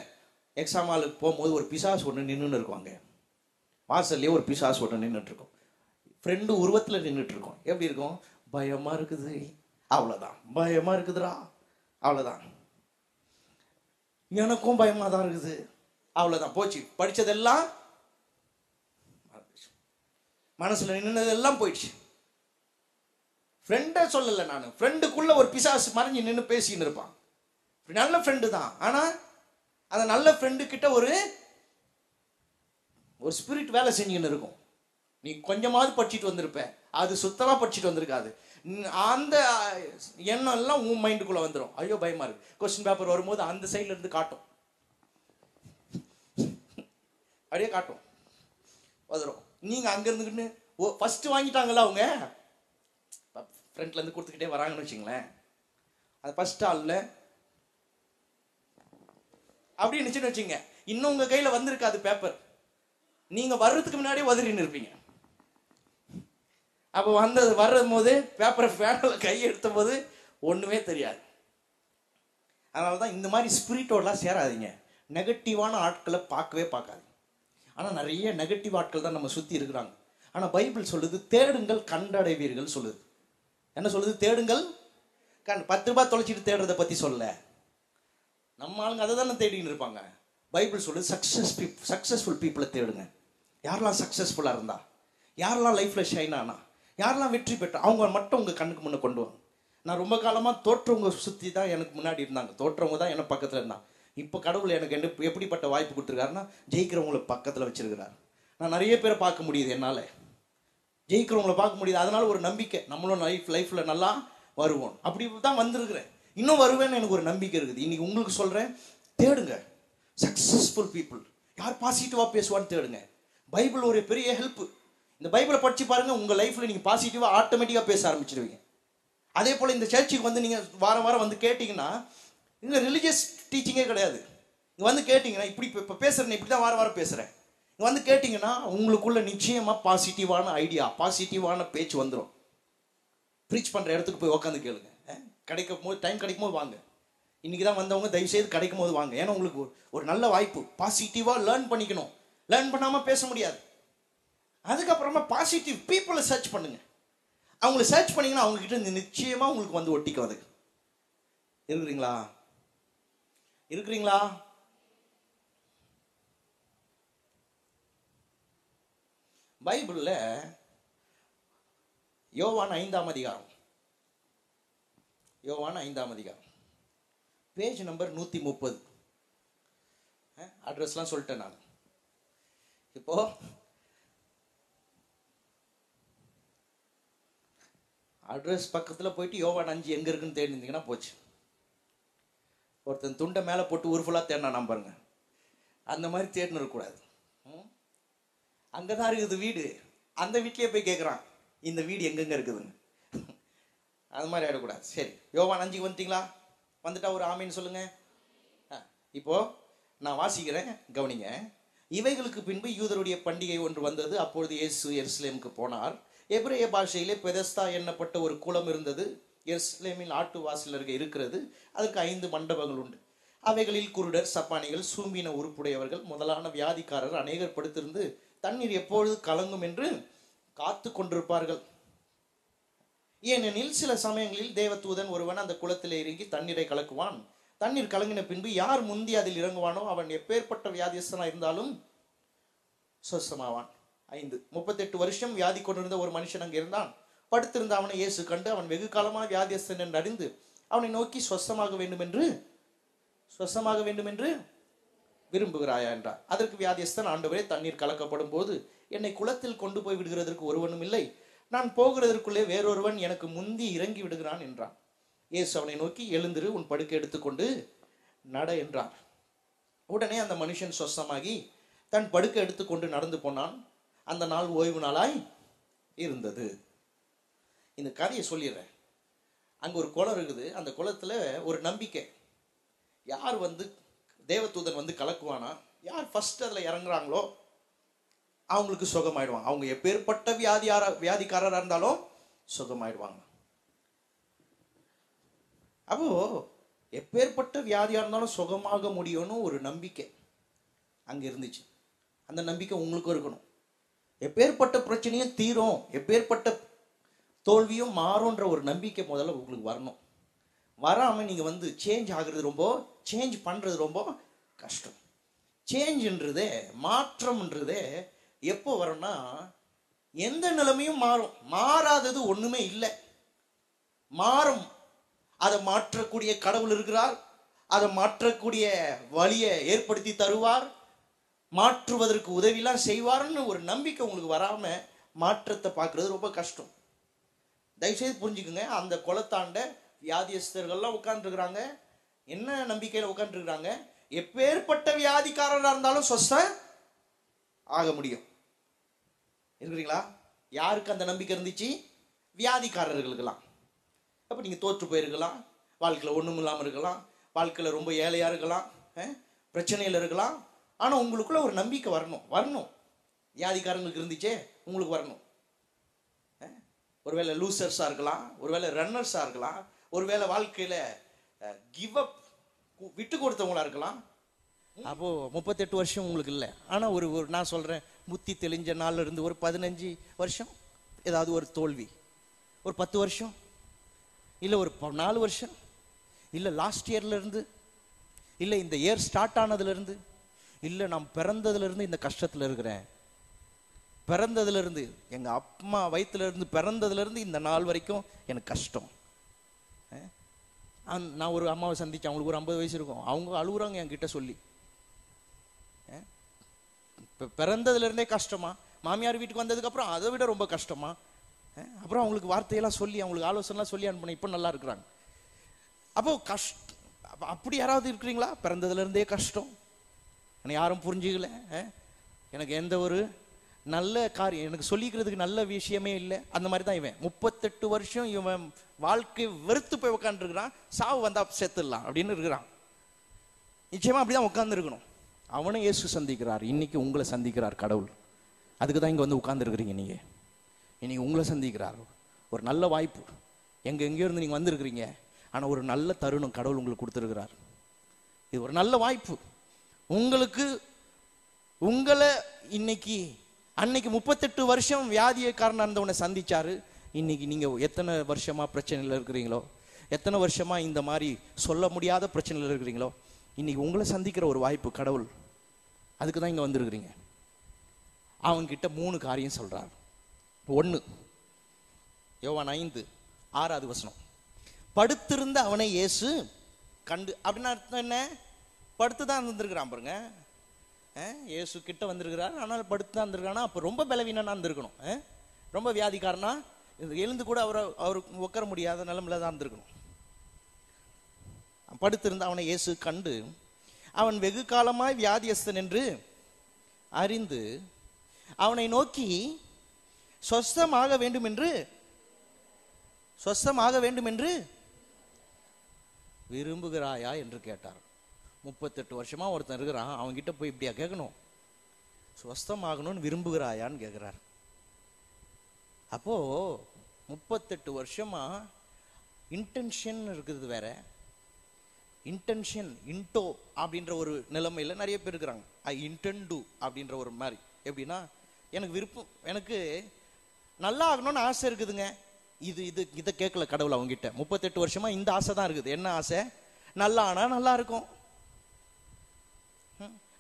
எக்ஸாம் ஹாலுக்கு போகும்போது ஒரு பிசாஸ் ஒன்று நின்றுன்னு இருக்குவாங்க. வாசல்லே ஒரு பிசாஸ் ஒன்று நின்றுட்டுருக்கும் ஃப்ரெண்டு உருவத்தில் நின்றுட்டுருக்கோம் எப்படி இருக்கும்? பயமாக இருக்குது. அவ்வளோதான் பயமாக இருக்குதுடா. அவ்வளோதான் எனக்கும் பயமா தான் இருக்குது. அவ்வளோதான் போச்சு. படிச்சதெல்லாம் மனசுல நின்னதெல்லாம் போயிடுச்சு. ஃப்ரெண்டை சொல்லலை நான். ஃப்ரெண்டுக்குள்ள ஒரு பிசாசு மறைஞ்சு நின்று பேசின்னு இருப்பான். நல்ல ஃப்ரெண்டு தான். ஆனா அந்த நல்ல ஃப்ரெண்டு கிட்ட ஒரு ஒரு ஸ்பிரிட் வேலை செஞ்சுன்னு இருக்கும். நீ கொஞ்சமாவது படிச்சுட்டு வந்திருப்ப. அது சுத்தமா படிச்சுட்டு வந்திருக்காது. அந்த எண்ணம் எல்லாம் உன் மைண்டுக்குள்ள வந்துடும் ஐயோ பயமா இருக்கு. கொஸ்டின் பேப்பர் வரும்போது அந்த சைடுல இருந்து காட்டும். அப்படியே காட்டும். வந்துடும் நீங்க அங்க இருந்துக்கிட்டு ஓ ஃபர்ஸ்ட் வாங்கிட்டாங்களா அவங்க? ஃப்ரண்ட்ல இருந்து கொடுத்துக்கிட்டே வராங்கன்னு வச்சுங்களேன். அது ஃபர்ஸ்ட் ஸ்டாலில் அப்படி இருந்துச்சுன்னு வச்சுங்க. இன்னும் உங்க கையில வந்திருக்காது பேப்பர் நீங்க வர்றதுக்கு முன்னாடியே உதறின்னு இருப்பீங்க. அப்போ வந்தது வர்றது போது பேப்பரை ஃபேனில் கை எடுத்த போது ஒன்றுமே தெரியாது. அதனால தான் இந்த மாதிரி ஸ்பிரிட்டோடலாம் சேராதீங்க. நெகட்டிவான ஆட்களை பார்க்கவே பார்க்காதீங்க. ஆனால் நிறைய நெகட்டிவ் ஆட்கள் தான் நம்ம சுற்றி இருக்கிறாங்க. ஆனால் பைபிள் சொல்லுது தேடுங்கள் கண்டடைவீர்கள் சொல்லுது. என்ன சொல்லுது? தேடுங்கள் கண் பத்து ரூபாய் தொலைச்சிட்டு தேடுறதை பற்றி சொல்ல நம்ம ஆளுங்க அதை தானே தேடின்னு இருப்பாங்க. பைபிள் சொல்லுது சக்ஸஸ் பீப் சக்ஸஸ்ஃபுல் பீப்புளை தேடுங்க. யாரெல்லாம் சக்ஸஸ்ஃபுல்லாக இருந்தா? யாரெல்லாம் லைஃப்பில் ஷைன் ஆனா? யாரெல்லாம் வெற்றி பெற்றா அவங்க மட்டும் உங்கள் கண்ணுக்கு முன்னே கொண்டு வாங்க. நான் ரொம்ப காலமாக தோற்றவங்க சுற்றி தான் எனக்கு முன்னாடி இருந்தாங்க. தோற்றவங்க தான் எனக்கு பக்கத்தில் இருந்தாங்க. இப்போ கடவுள் எனக்கு என்ன எப்படிப்பட்ட வாய்ப்பு கொடுத்துருக்காருன்னா ஜெயிக்கிறவங்களை பக்கத்தில் வச்சுருக்கிறார். நான் நிறைய பேரை பார்க்க முடியுது என்னால். ஜெயிக்கிறவங்கள பார்க்க முடியுது. அதனால் ஒரு நம்பிக்கை. நம்மளும் லைஃப் லைஃப்பில் நல்லா வருவோம். அப்படி தான் வந்திருக்கிறேன். இன்னும் வருவேன்னு எனக்கு ஒரு நம்பிக்கை இருக்குது. இன்றைக்கி உங்களுக்கு சொல்கிறேன் தேடுங்க. சக்ஸஸ்ஃபுல் பீப்புள் யார் பாசிட்டிவாக பேசுவான்னு தேடுங்க. பைபிள் ஒரு பெரிய ஹெல்ப்பு இந்த பைபிளை படிச்சு பாருங்க உங்கள் லைஃப்பில் நீங்கள் பாசிட்டிவாக ஆட்டோமேட்டிக்காக பேச ஆரம்பிச்சிருவீங்க. அதே போல் இந்த சர்ச்சுக்கு வந்து நீங்கள் வாரம் வாரம் வந்து கேட்டிங்கன்னா இங்கே ரிலீஜியஸ் டீச்சிங்கே கிடையாது. இங்கே வந்து கேட்டிங்கன்னா இப்படி இப்போ பேசுகிறேன் இப்படி தான் வாரம் வாரம் பேசுகிறேன் இங்கே வந்து கேட்டிங்கன்னா உங்களுக்குள்ள நிச்சயமாக பாசிட்டிவான ஐடியா பாசிட்டிவான பேச்சு வந்துடும் ப்ரீச் பண்ணுற இடத்துக்கு போய் உட்காந்து கேளுங்க. கிடைக்கும் போது டைம் கிடைக்கும் போது வாங்க. இன்னைக்கு தான் வந்தவங்க தயவு செய்து கிடைக்கும் போது வாங்க. ஏன்னா உங்களுக்கு ஒரு- ஒரு நல்ல வாய்ப்பு. பாசிட்டிவாக லேர்ன் பண்ணிக்கணும். லேர்ன் பண்ணாமல் பேச முடியாது. அதுக்கப்புறமா பாசிட்டிவ் பீப்புளை சர்ச் பண்ணுங்க. அவங்கள சர்ச் பண்ணீங்கன்னா அவங்கக்கிட்ட நிச்சயமாக உங்களுக்கு வந்து ஒட்டிக்கும் அது. இருக்கிறீங்களா? இருக்கிறீங்களா? பைபிளில் யோவான் ஐந்தாம் அதிகாரம். யோவான் ஐந்தாம் அதிகாரம். பேஜ் நம்பர் நூற்றி முப்பது. அட்ரஸ்லாம் சொல்லிட்டேன் நான். இப்போ அட்ரஸ் பக்கத்தில் போயிட்டு யோவான் அஞ்சு எங்கே இருக்குன்னு தேடினீங்கன்னா போச்சு. ஒருத்தன் துண்டை மேலே போட்டு உருஃபுல்லாக தேடினா நம்பருங்க அந்த மாதிரி தேடினு இருக்கக்கூடாது அங்கே தான் இருக்குது வீடு. அந்த வீட்லேயே போய் கேட்குறான் இந்த வீடு எங்கெங்கே இருக்குதுங்க அது மாதிரி ஆகிடக்கூடாது சரி. யோவான் அஞ்சுக்கு வந்துட்டீங்களா? வந்துட்டா ஒரு ஆமின்னு சொல்லுங்க. இப்போது இப்போ நான் வாசிக்கிறேன். கவனிங்க. இவைகளுக்கு பின்பு யூதருடைய பண்டிகை ஒன்று வந்தது. அப்பொழுது இயேசு எருசலேமுக்கு போனார். எபிரேய பாஷையிலே பெதஸ்தா எண்ணப்பட்ட ஒரு குளம் இருந்தது? எருசலேமில் ஆட்டு வாசல் அருகே இருக்கிறது. அதற்கு ஐந்து மண்டபங்கள் உண்டு. அவைகளில் குருடர் சப்பானிகள் சூம்பின உறுப்புடையவர்கள் முதலான வியாதிக்காரர் அநேகர் படுத்திருந்து தண்ணீர் எப்பொழுது கலங்கும் என்று காத்து கொண்டிருப்பார்கள். ஏனெனில் சில சமயங்களில் தேவதூதன் ஒருவன் அந்த குளத்திலே இறங்கி தண்ணீரை கலக்குவான். தண்ணீர் கலங்கின பின்பு யார் முந்தி அதில் இறங்குவானோ அவன் எப்பேற்பட்ட வியாதியஸ்தனாக இருந்தாலும் சொசமாவான் ஐந்து. முப்பத்தெட்டு வருஷம் வியாதி கொண்டிருந்த ஒரு மனுஷன் அங்கே இருந்தான். படுத்திருந்த அவனை இயேசு கண்டு அவன் வெகு காலமாக வியாதியஸ்தன் என்று அறிந்து அவனை நோக்கி சொஸ்தமாக வேண்டும் என்று வேண்டுமென்று வேண்டும் என்று விரும்புகிறாயா என்றார். அதற்கு வியாதியஸ்தன் ஆண்டவரே தண்ணீர் கலக்கப்படும் போது என்னை குளத்தில் கொண்டு போய் விடுகிறதற்கு ஒருவனும் இல்லை. நான் போகிறதற்குள்ளே வேறொருவன் எனக்கு முந்தி இறங்கி விடுகிறான் என்றான். இயேசு அவனை நோக்கி எழுந்திரு உன் படுக்கை எடுத்துக்கொண்டு நட என்றார். உடனே அந்த மனுஷன் சொசமாகி தன் படுக்கை எடுத்துக்கொண்டு நடந்து போனான். அந்த நாள் ஓய்வு நாளாய் இருந்தது. இந்த கதையை சொல்லிடுறேன். அங்கே ஒரு குளம் இருக்குது. அந்த குளத்தில் ஒரு நம்பிக்கை. யார் வந்து தேவதூதன் வந்து கலக்குவானா? யார் ஃபஸ்ட் அதில் இறங்குறாங்களோ அவங்களுக்கு சுகமாயிடுவாங்க. அவங்க எப்பேற்பட்ட வியாதியார வியாதிக்காரராக இருந்தாலும் சுகமாயிடுவாங்க. அப்போ எப்பேற்பட்ட வியாதியாக இருந்தாலும் சுகமாக முடியும்னு ஒரு நம்பிக்கை அங்கே இருந்துச்சு. அந்த நம்பிக்கை உங்களுக்கும் இருக்கணும். எப்பேற்பட்ட பிரச்சனையும் தீரும் எப்பேற்பட்ட தோல்வியும் மாறும்ன்ற ஒரு நம்பிக்கை முதல்ல உங்களுக்கு வரணும். வராமல் நீங்கள் வந்து சேஞ்ச் ஆகுறது ரொம்ப சேஞ்ச் பண்ணுறது ரொம்ப கஷ்டம். சேஞ்சுன்றதே மாற்றம்ன்றதே எப்போ வரும்னா எந்த நிலைமையும் மாறும். மாறாதது ஒன்றுமே இல்லை. மாறும். அதை மாற்றக்கூடிய கடவுள் இருக்கிறார். அதை மாற்றக்கூடிய வழியை ஏற்படுத்தி தருவார். மாற்றுவதற்கு உதவிலாம் செய்வார்னு ஒரு நம்பிக்கை உங்களுக்கு வராமல் மாற்றத்தை பார்க்குறது ரொம்ப கஷ்டம். தயவுசெய்து புரிஞ்சுக்குங்க. அந்த குளத்தாண்ட வியாதியஸ்தர்கள்லாம் உட்காந்துருக்குறாங்க என்ன நம்பிக்கையில் உட்காந்துருக்குறாங்க எப்பேற்பட்ட வியாதிக்காரராக இருந்தாலும் சொஸ்த ஆக முடியும். இருக்கிறீங்களா? யாருக்கு அந்த நம்பிக்கை இருந்துச்சு? வியாதிக்காரர்களுக்கெல்லாம். அப்போ நீங்கள் தோற்று போயிருக்கலாம். வாழ்க்கையில் ஒன்றும் இல்லாமல் இருக்கலாம். வாழ்க்கையில் ரொம்ப ஏழையாக இருக்கலாம். பிரச்சனையில் இருக்கலாம். ஆனால் உங்களுக்குள்ள ஒரு நம்பிக்கை வரணும். வரணும். வியாதிக்காரங்களுக்கு இருந்துச்சே உங்களுக்கு வரணும். ஒருவேளை லூசர்ஸாக இருக்கலாம் ஒருவேளை ரன்னர்ஸாக இருக்கலாம் ஒருவேளை வாழ்க்கையில் கிவ் அப் விட்டு கொடுத்தவங்களா இருக்கலாம். அப்போ முப்பத்தெட்டு வருஷம் உங்களுக்கு இல்லை. ஆனால் ஒரு ஒரு நான் சொல்கிறேன் புத்தி தெளிஞ்ச நாள்ல இருந்து ஒரு பதினஞ்சு வருஷம் ஏதாவது ஒரு தோல்வி. ஒரு பத்து வருஷம்? இல்லை ஒரு ப- நாலு வருஷம்? இல்லை லாஸ்ட் இயர்ல இருந்து? இல்லை இந்த இயர் ஸ்டார்ட் ஆனதுலேருந்து இல்லை நான் பிறந்ததுலேருந்து இந்த கஷ்டத்தில் இருக்கிறேன். பிறந்ததுலேருந்து எங்கள் அம்மா வயிற்றுலேருந்து பிறந்ததுலேருந்து இந்த நாள் வரைக்கும் எனக்கு கஷ்டம். நான் ஒரு அம்மாவை சந்தித்தேன் அவங்களுக்கு ஒரு ஐம்பது வயசு இருக்கும். அவங்க அழுகுறாங்க என்கிட்ட சொல்லி. இப்போ பிறந்ததுலேருந்தே கஷ்டமா? மாமியார் வீட்டுக்கு வந்ததுக்கப்புறம் அதை விட ரொம்ப கஷ்டமா? அப்புறம் அவங்களுக்கு வார்த்தையெல்லாம் சொல்லி அவங்களுக்கு ஆலோசனைலாம் சொல்லி அனுப்பினேன். இப்போ நல்லா இருக்கிறாங்க. அப்போ கஷ்ட அப்படி யாராவது இருக்கிறீங்களா? பிறந்ததுலேருந்தே கஷ்டம். என்னை யாரும் புரிஞ்சுக்கல எனக்கு எந்த ஒரு நல்ல காரியம் எனக்கு சொல்லிக்கிறதுக்கு நல்ல விஷயமே இல்லை. அந்த மாதிரி தான் இவன். முப்பத்தெட்டு வருஷம் இவன் வாழ்க்கை வெறுத்து போய் உட்காந்துருக்கிறான் சாவு வந்தா செத்துடலாம் அப்படின்னு இருக்கிறான். நிச்சயமா அப்படிதான் உட்காந்துருக்கணும் அவனும் அவனை இயேசு சந்திக்கிறார். இன்னைக்கு உங்களை சந்திக்கிறார் கடவுள். அதுக்கு தான் இங்க வந்து உட்காந்துருக்குறீங்க நீங்க. இன்னைக்கு உங்களை சந்திக்கிறார். ஒரு நல்ல வாய்ப்பு. எங்க எங்கேயோ இருந்து நீங்க வந்திருக்கிறீங்க. ஆனா ஒரு நல்ல தருணம் கடவுள் உங்களுக்கு கொடுத்துருக்கிறார். இது ஒரு நல்ல வாய்ப்பு. உங்களுக்கு உங்களை இன்னைக்கு அன்னைக்கு முப்பத்தெட்டு வருஷம் வியாதியக்காரனா இருந்தவனை சந்திச்சாரு. இன்னைக்கு நீங்க எத்தனை வருஷமா பிரச்சனையில் இருக்கிறீங்களோ எத்தனை வருஷமா இந்த மாதிரி சொல்ல முடியாத பிரச்சனையில் இருக்கிறீங்களோ இன்னைக்கு உங்களை சந்திக்கிற ஒரு வாய்ப்பு கடவுள். அதுக்கு தான் இங்க வந்திருக்கிறீங்க. அவன்கிட்ட மூணு காரியம் சொல்றார். ஒன்று யோவான் ஐந்து ஆறாவது வசனம். படுத்திருந்த அவனை இயேசு கண்டு அப்படின்னு அர்த்தம் என்ன? படுத்து தான் இருந்திருக்கிறான் பாருங்க. ஏசு இயேசு கிட்ட வந்திருக்கிறார். ஆனால் படுத்து தான் இருந்திருக்கானா அப்போ ரொம்ப பலவீனனா இருந்திருக்கணும். ரொம்ப வியாதிக்காரனா? எழுந்து கூட அவரை அவருக்கு உட்கார முடியாத நிலைமையில தான் இருந்திருக்கணும். படுத்திருந்த அவனை இயேசு கண்டு அவன் வெகு காலமாய் வியாதியஸ்தன் என்று அறிந்து அவனை நோக்கி சொஸ்தமாக வேண்டும் என்று சொஸ்தமாக வேண்டும் என்று விரும்புகிறாயா? என்று கேட்டார். முப்பத்தெட்டு வருஷமா ஒருத்தன் இருக்கிறான் அவன்கிட்ட போய் இப்படியா கேட்கணும்? சுவஸ்தமாகணும்னு விரும்புகிறாயான்னு கேட்கிறார். அப்போ முப்பத்தெட்டு வருஷமா இன்டென்ஷன் இருக்குது வேற. இன்டென்ஷன் இன்டோ அப்படின்ற ஒரு நிலைமையில நிறைய பேர் இருக்கிறாங்க. ஐ இன்டென் டூ அப்படின்ற ஒரு மாதிரி. எப்படின்னா எனக்கு விருப்பம் எனக்கு நல்லா ஆகணும்னு ஆசை இருக்குதுங்க. இது இது இதை கேட்கல கடவுள் அவங்ககிட்ட முப்பத்தெட்டு வருஷமா இந்த ஆசை தான் இருக்குது. என்ன ஆசை? நல்லா ஆனால் நல்லா இருக்கும்.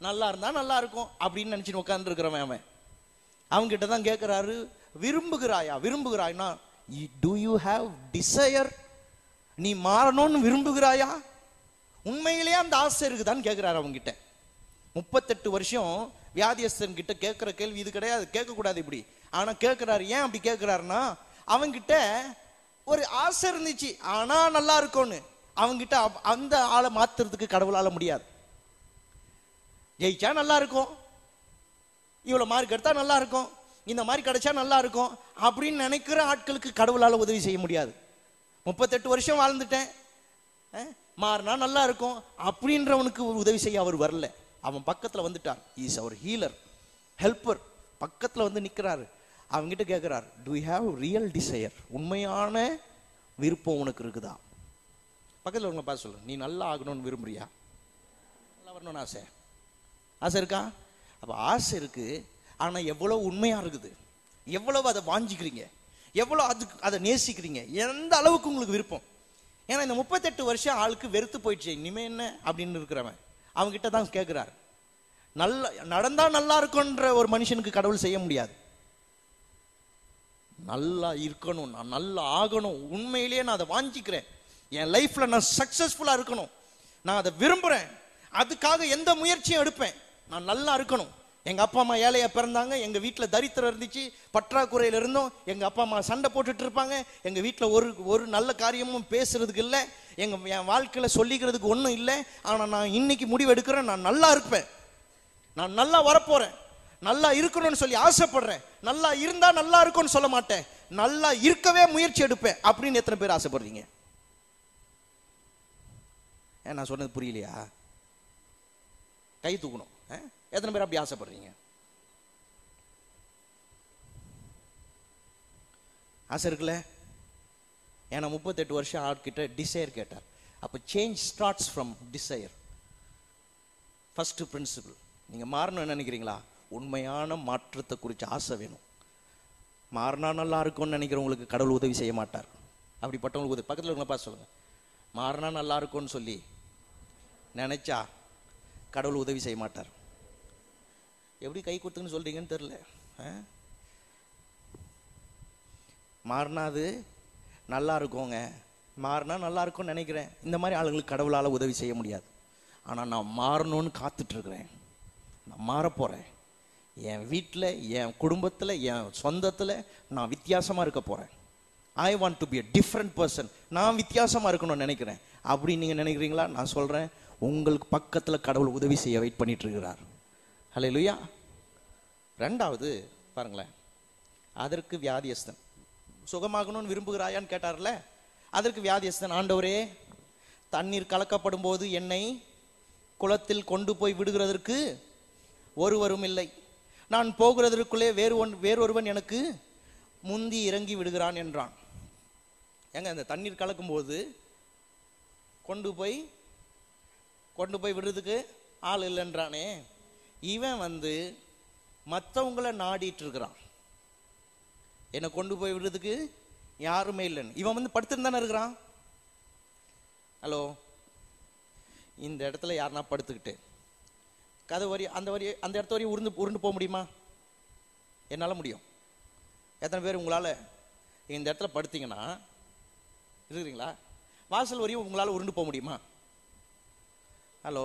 நல்லா இருந்தா நல்லா இருக்கும் அப்படின்னு நினைச்சு உட்கார்ந்து இருக்கிறவன் அவன். அவங்ககிட்ட தான் கேட்கிறாரு விரும்புகிறாயா? விரும்புகிறாய்னா டு யூ ஹாவ் டிசையர் நீ மாறணும்னு விரும்புகிறாயா? உண்மையிலேயே அந்த ஆசை இருக்குதான்னு கேட்கிறாரு அவங்ககிட்ட முப்பத்தெட்டு வருஷம் வியாதியஸ்தன் கிட்ட கேட்கிற கேள்வி இது கிடையாது கேட்கக்கூடாது இப்படி. ஆனா கேட்கிறாரு ஏன் அப்படி கேட்கிறாருன்னா அவங்கிட்ட ஒரு ஆசை இருந்துச்சு ஆனா நல்லா இருக்கும்னு அவங்கிட்ட அந்த ஆளை மாத்துறதுக்கு கடவுளால முடியாது. ஜெயிச்சா நல்லா இருக்கும் இவ்வளவு மார்க் எடுத்தா நல்லா இருக்கும் இந்த மாதிரி கிடைச்சா நல்லா இருக்கும் அப்படின்னு நினைக்கிற ஆட்களுக்கு கடவுளால் உதவி செய்ய முடியாது. முப்பத்தெட்டு வருஷம் வாழ்ந்துட்டேன். மாறினா நல்லா இருக்கும் அப்படின்றவனுக்கு உதவி செய்ய அவர் வரல. அவன் பக்கத்தில் வந்துட்டார் இஸ் அவர் ஹீலர் ஹெல்ப்பர் பக்கத்தில் வந்து நிற்கிறாரு அவன்கிட்ட கேட்குறார் டு ஹாவ் ரியல் டிசையர் உண்மையான விருப்பம் உனக்கு இருக்குதா? பக்கத்தில் உங்களை பார்த்து சொல்லு நீ நல்லா ஆகணும்னு விரும்புறியா? நல்லா வரணும்னு ஆசை. ஆசை இருக்கா? அப்போ ஆசை இருக்குது ஆனால் எவ்வளவு உண்மையாக இருக்குது? எவ்வளவு அதை வாஞ்சிக்கிறீங்க? எவ்வளோ அதுக்கு அதை நேசிக்கிறீங்க? எந்த அளவுக்கு உங்களுக்கு விருப்பம்? ஏன்னா இந்த முப்பத்தெட்டு வருஷம் ஆளுக்கு வெறுத்து போயிடுச்சு. இனிமே என்ன அப்படின்னு இருக்கிறவன் அவங்ககிட்ட தான் கேட்குறாரு நல்ல நடந்தால் நல்லா இருக்கும்ன்ற ஒரு மனுஷனுக்கு கடவுள் செய்ய முடியாது. நல்லா இருக்கணும் நான் நல்லா ஆகணும். உண்மையிலேயே நான் அதை வாஞ்சிக்கிறேன். என் லைஃப்பில் நான் சக்ஸஸ்ஃபுல்லாக இருக்கணும். நான் அதை விரும்புறேன். அதுக்காக எந்த முயற்சியும் எடுப்பேன். நான் நல்லா இருக்கணும். எங்க அப்பா அம்மா ஏழையாக பிறந்தாங்க எங்க வீட்டில் தரித்திரம் இருந்துச்சு பற்றாக்குறையில இருந்தோம் எங்க அப்பா அம்மா சண்டை போட்டுட்டு இருப்பாங்க எங்க வீட்டில் ஒரு ஒரு நல்ல காரியமும் பேசுறதுக்கு இல்லை எங்க என் வாழ்க்கையில சொல்லிக்கிறதுக்கு ஒன்றும் இல்லை ஆனா நான் இன்னைக்கு முடிவு எடுக்கிறேன் நான் நல்லா இருப்பேன். நான் நல்லா வரப்போறேன். நல்லா இருக்கணும்னு சொல்லி ஆசைப்படுறேன். நல்லா இருந்தா நல்லா இருக்கும்னு சொல்ல மாட்டேன். நல்லா இருக்கவே முயற்சி எடுப்பேன். அப்படின்னு எத்தனை பேர் ஆசைப்படுறீங்க? ஏன் நான் சொன்னது புரியலையா? கை தூக்கணும். எத்தனை பேர் அப்படி ஆசைப்படுறீங்க? ஆசை இருக்குல்ல? ஏன்னா முப்பத்தெட்டு வருஷம் ஆட்கிட்ட டிசைர் கேட்டார். அப்போ change starts from desire first principle நீங்கள் மாறணும்னு நினைக்கிறீங்களா? உண்மையான மாற்றத்தை குறித்து ஆசை வேணும். மாறினா நல்லா இருக்கும்னு நினைக்கிறவங்களுக்கு கடவுள் உதவி செய்ய மாட்டார். அப்படிப்பட்டவங்களுக்கு உதவி. பக்கத்தில் இருக்கவங்க பார்த்து மாறினா நல்லா இருக்கும்னு சொல்லி நினைச்சா கடவுள் உதவி செய்ய மாட்டார். எப்படி கை கொடுத்துன்னு சொல்றீங்கன்னு தெரில மாறினா அது நல்லா இருக்குங்க மாறினா நல்லா இருக்கும்னு நினைக்கிறேன். இந்த மாதிரி ஆளுங்களுக்கு கடவுளால் உதவி செய்ய முடியாது. ஆனால் நான் மாறணும்னு காத்துட்டு இருக்கிறேன் நான் மாறப் போகிறேன் என் வீட்டில் என் குடும்பத்தில் என் சொந்தத்தில் நான் வித்தியாசமாக இருக்க போகிறேன் I want to be a different person நான் வித்தியாசமாக இருக்கணும்னு நினைக்கிறேன். அப்படி நீங்கள் நினைக்கிறீங்களா? நான் சொல்கிறேன் உங்களுக்கு பக்கத்தில் கடவுள் உதவி செய்ய வெயிட் பண்ணிட்டு இருக்கிறார். ஹலே லுயா ரெண்டாவது பாருங்களேன். அதற்கு வியாதியஸ்தன். சுகமாகணும்னு விரும்புகிறாயான்னு கேட்டார்ல? அதற்கு வியாதியஸ்தன் ஆண்டவரே தண்ணீர் கலக்கப்படும் போது என்னை குளத்தில் கொண்டு போய் விடுகிறதற்கு ஒருவரும் இல்லை. நான் போகிறதற்குள்ளே வேறு ஒன் வேறொருவன் எனக்கு முந்தி இறங்கி விடுகிறான் என்றான். ஏங்க அந்த தண்ணீர் கலக்கும்போது கொண்டு போய் கொண்டு போய் விடுறதுக்கு ஆள் இல்லைன்றானே? இவன் வந்து மற்றவங்கள நாடிட்டு இருக்கிறான் என்னை கொண்டு போய் விடுறதுக்கு யாருமே இல்லைன்னு. இவன் வந்து படுத்துட்டு தானே இருக்கிறான்? ஹலோ இந்த இடத்துல யாருன்னா படுத்துக்கிட்டு. கதை வரி அந்த வரி அந்த இடத்த வரையும் உருந்து உருண்டு போக முடியுமா? என்னால் முடியும். எத்தனை பேர் உங்களால் இந்த இடத்துல படுத்தீங்கன்னா இருக்கிறீங்களா? வாசல் வரையும் உங்களால் உருண்டு போக முடியுமா? ஹலோ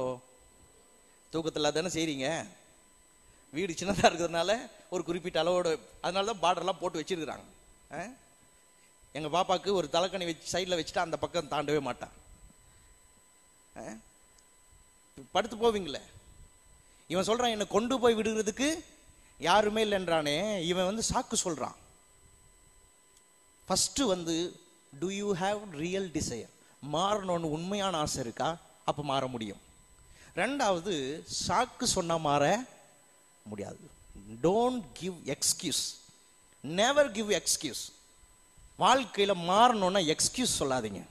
தூக்கத்தில் தானே செய்கிறீங்க வீடு சின்னதாக இருக்கிறதுனால ஒரு குறிப்பிட்ட அளவோட அதனால தான் பார்டர்லாம் போட்டு வச்சிருக்கிறாங்க. எங்கள் பாப்பாவுக்கு ஒரு தலைக்கணி வச்சு சைடில் வச்சுட்டு அந்த பக்கம் தாண்டவே மாட்டான் ஆ? படுத்து போவீங்களே. இவன் சொல்கிறான் என்னை கொண்டு போய் விடுகிறதுக்கு யாருமே இல்லைன்றானே. இவன் வந்து சாக்கு சொல்கிறான் ஃபஸ்ட்டு வந்து do you have real desire மாறணும்னு உண்மையான ஆசை இருக்கா? அப்போ மாற முடியும். ரெண்டாவது சாக்கு சொன்ன மாற முடியாது. Don't give excuse never give excuse வாழ்க்கையில் மாறணும்னா எக்ஸ்கியூஸ் சொல்லாதீங்க.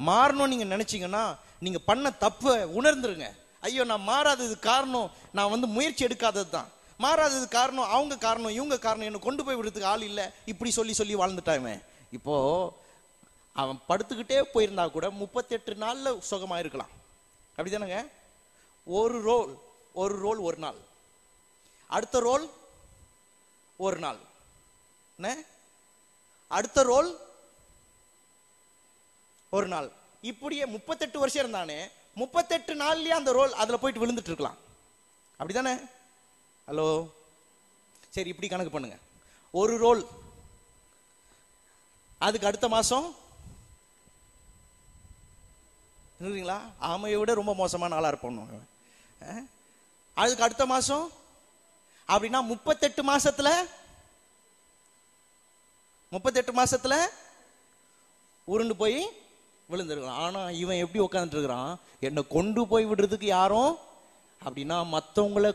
மாறணும்னு நீங்க நினைச்சீங்கன்னா நீங்க பண்ண தப்பை உணர்ந்துருங்க. ஐயோ நான் மாறாதது காரணம் நான் வந்து முயற்சி எடுக்காதது தான். மாறாதது காரணம் அவங்க காரணம் இவங்க காரணம் என்னை கொண்டு போய் விடுறதுக்கு ஆள் இல்லை. இப்படி சொல்லி சொல்லி வாழ்ந்துட்டான் இப்போ அவன் படுத்துக்கிட்டே போயிருந்தா கூட முப்பத்தெட்டு நாளில் சுகமாக இருக்கலாம் அப்படிதானங்க? ஒரு ரோல் ஒரு ரோல் ஒரு நாள். அடுத்த ரோல் ஒரு நாள். என்ன? அடுத்த ரோல் ஒரு நாள். இப்படியே முப்பத்தெட்டு வருஷம் இருந்தானே முப்பத்தெட்டு நாள்லயே அந்த ரோல் அதுல போயிட்டு விழுந்துட்டு இருக்கலாம். அப்படிதானே? ஹலோ? சரி இப்படி கணக்கு பண்ணுங்க. ஒரு ரோல் அதுக்கு அடுத்த மாசம் இருக்குங்களா ஆமையை விட ரொம்ப மோசமான ஆளாக இருப்போம் அதுக்கு அடுத்த மாதம் அப்படின்னா முப்பத்தெட்டு மாசத்துல? முப்பத்தெட்டு மாசத்துல உருண்டு போய் விழுந்திருக்கான் ஆனா இவன் எப்படி உட்காந்துட்டு இருக்கிறான்? என்னை கொண்டு போய் விடுறதுக்கு யாரும்? அப்படின்னா மற்றவங்கள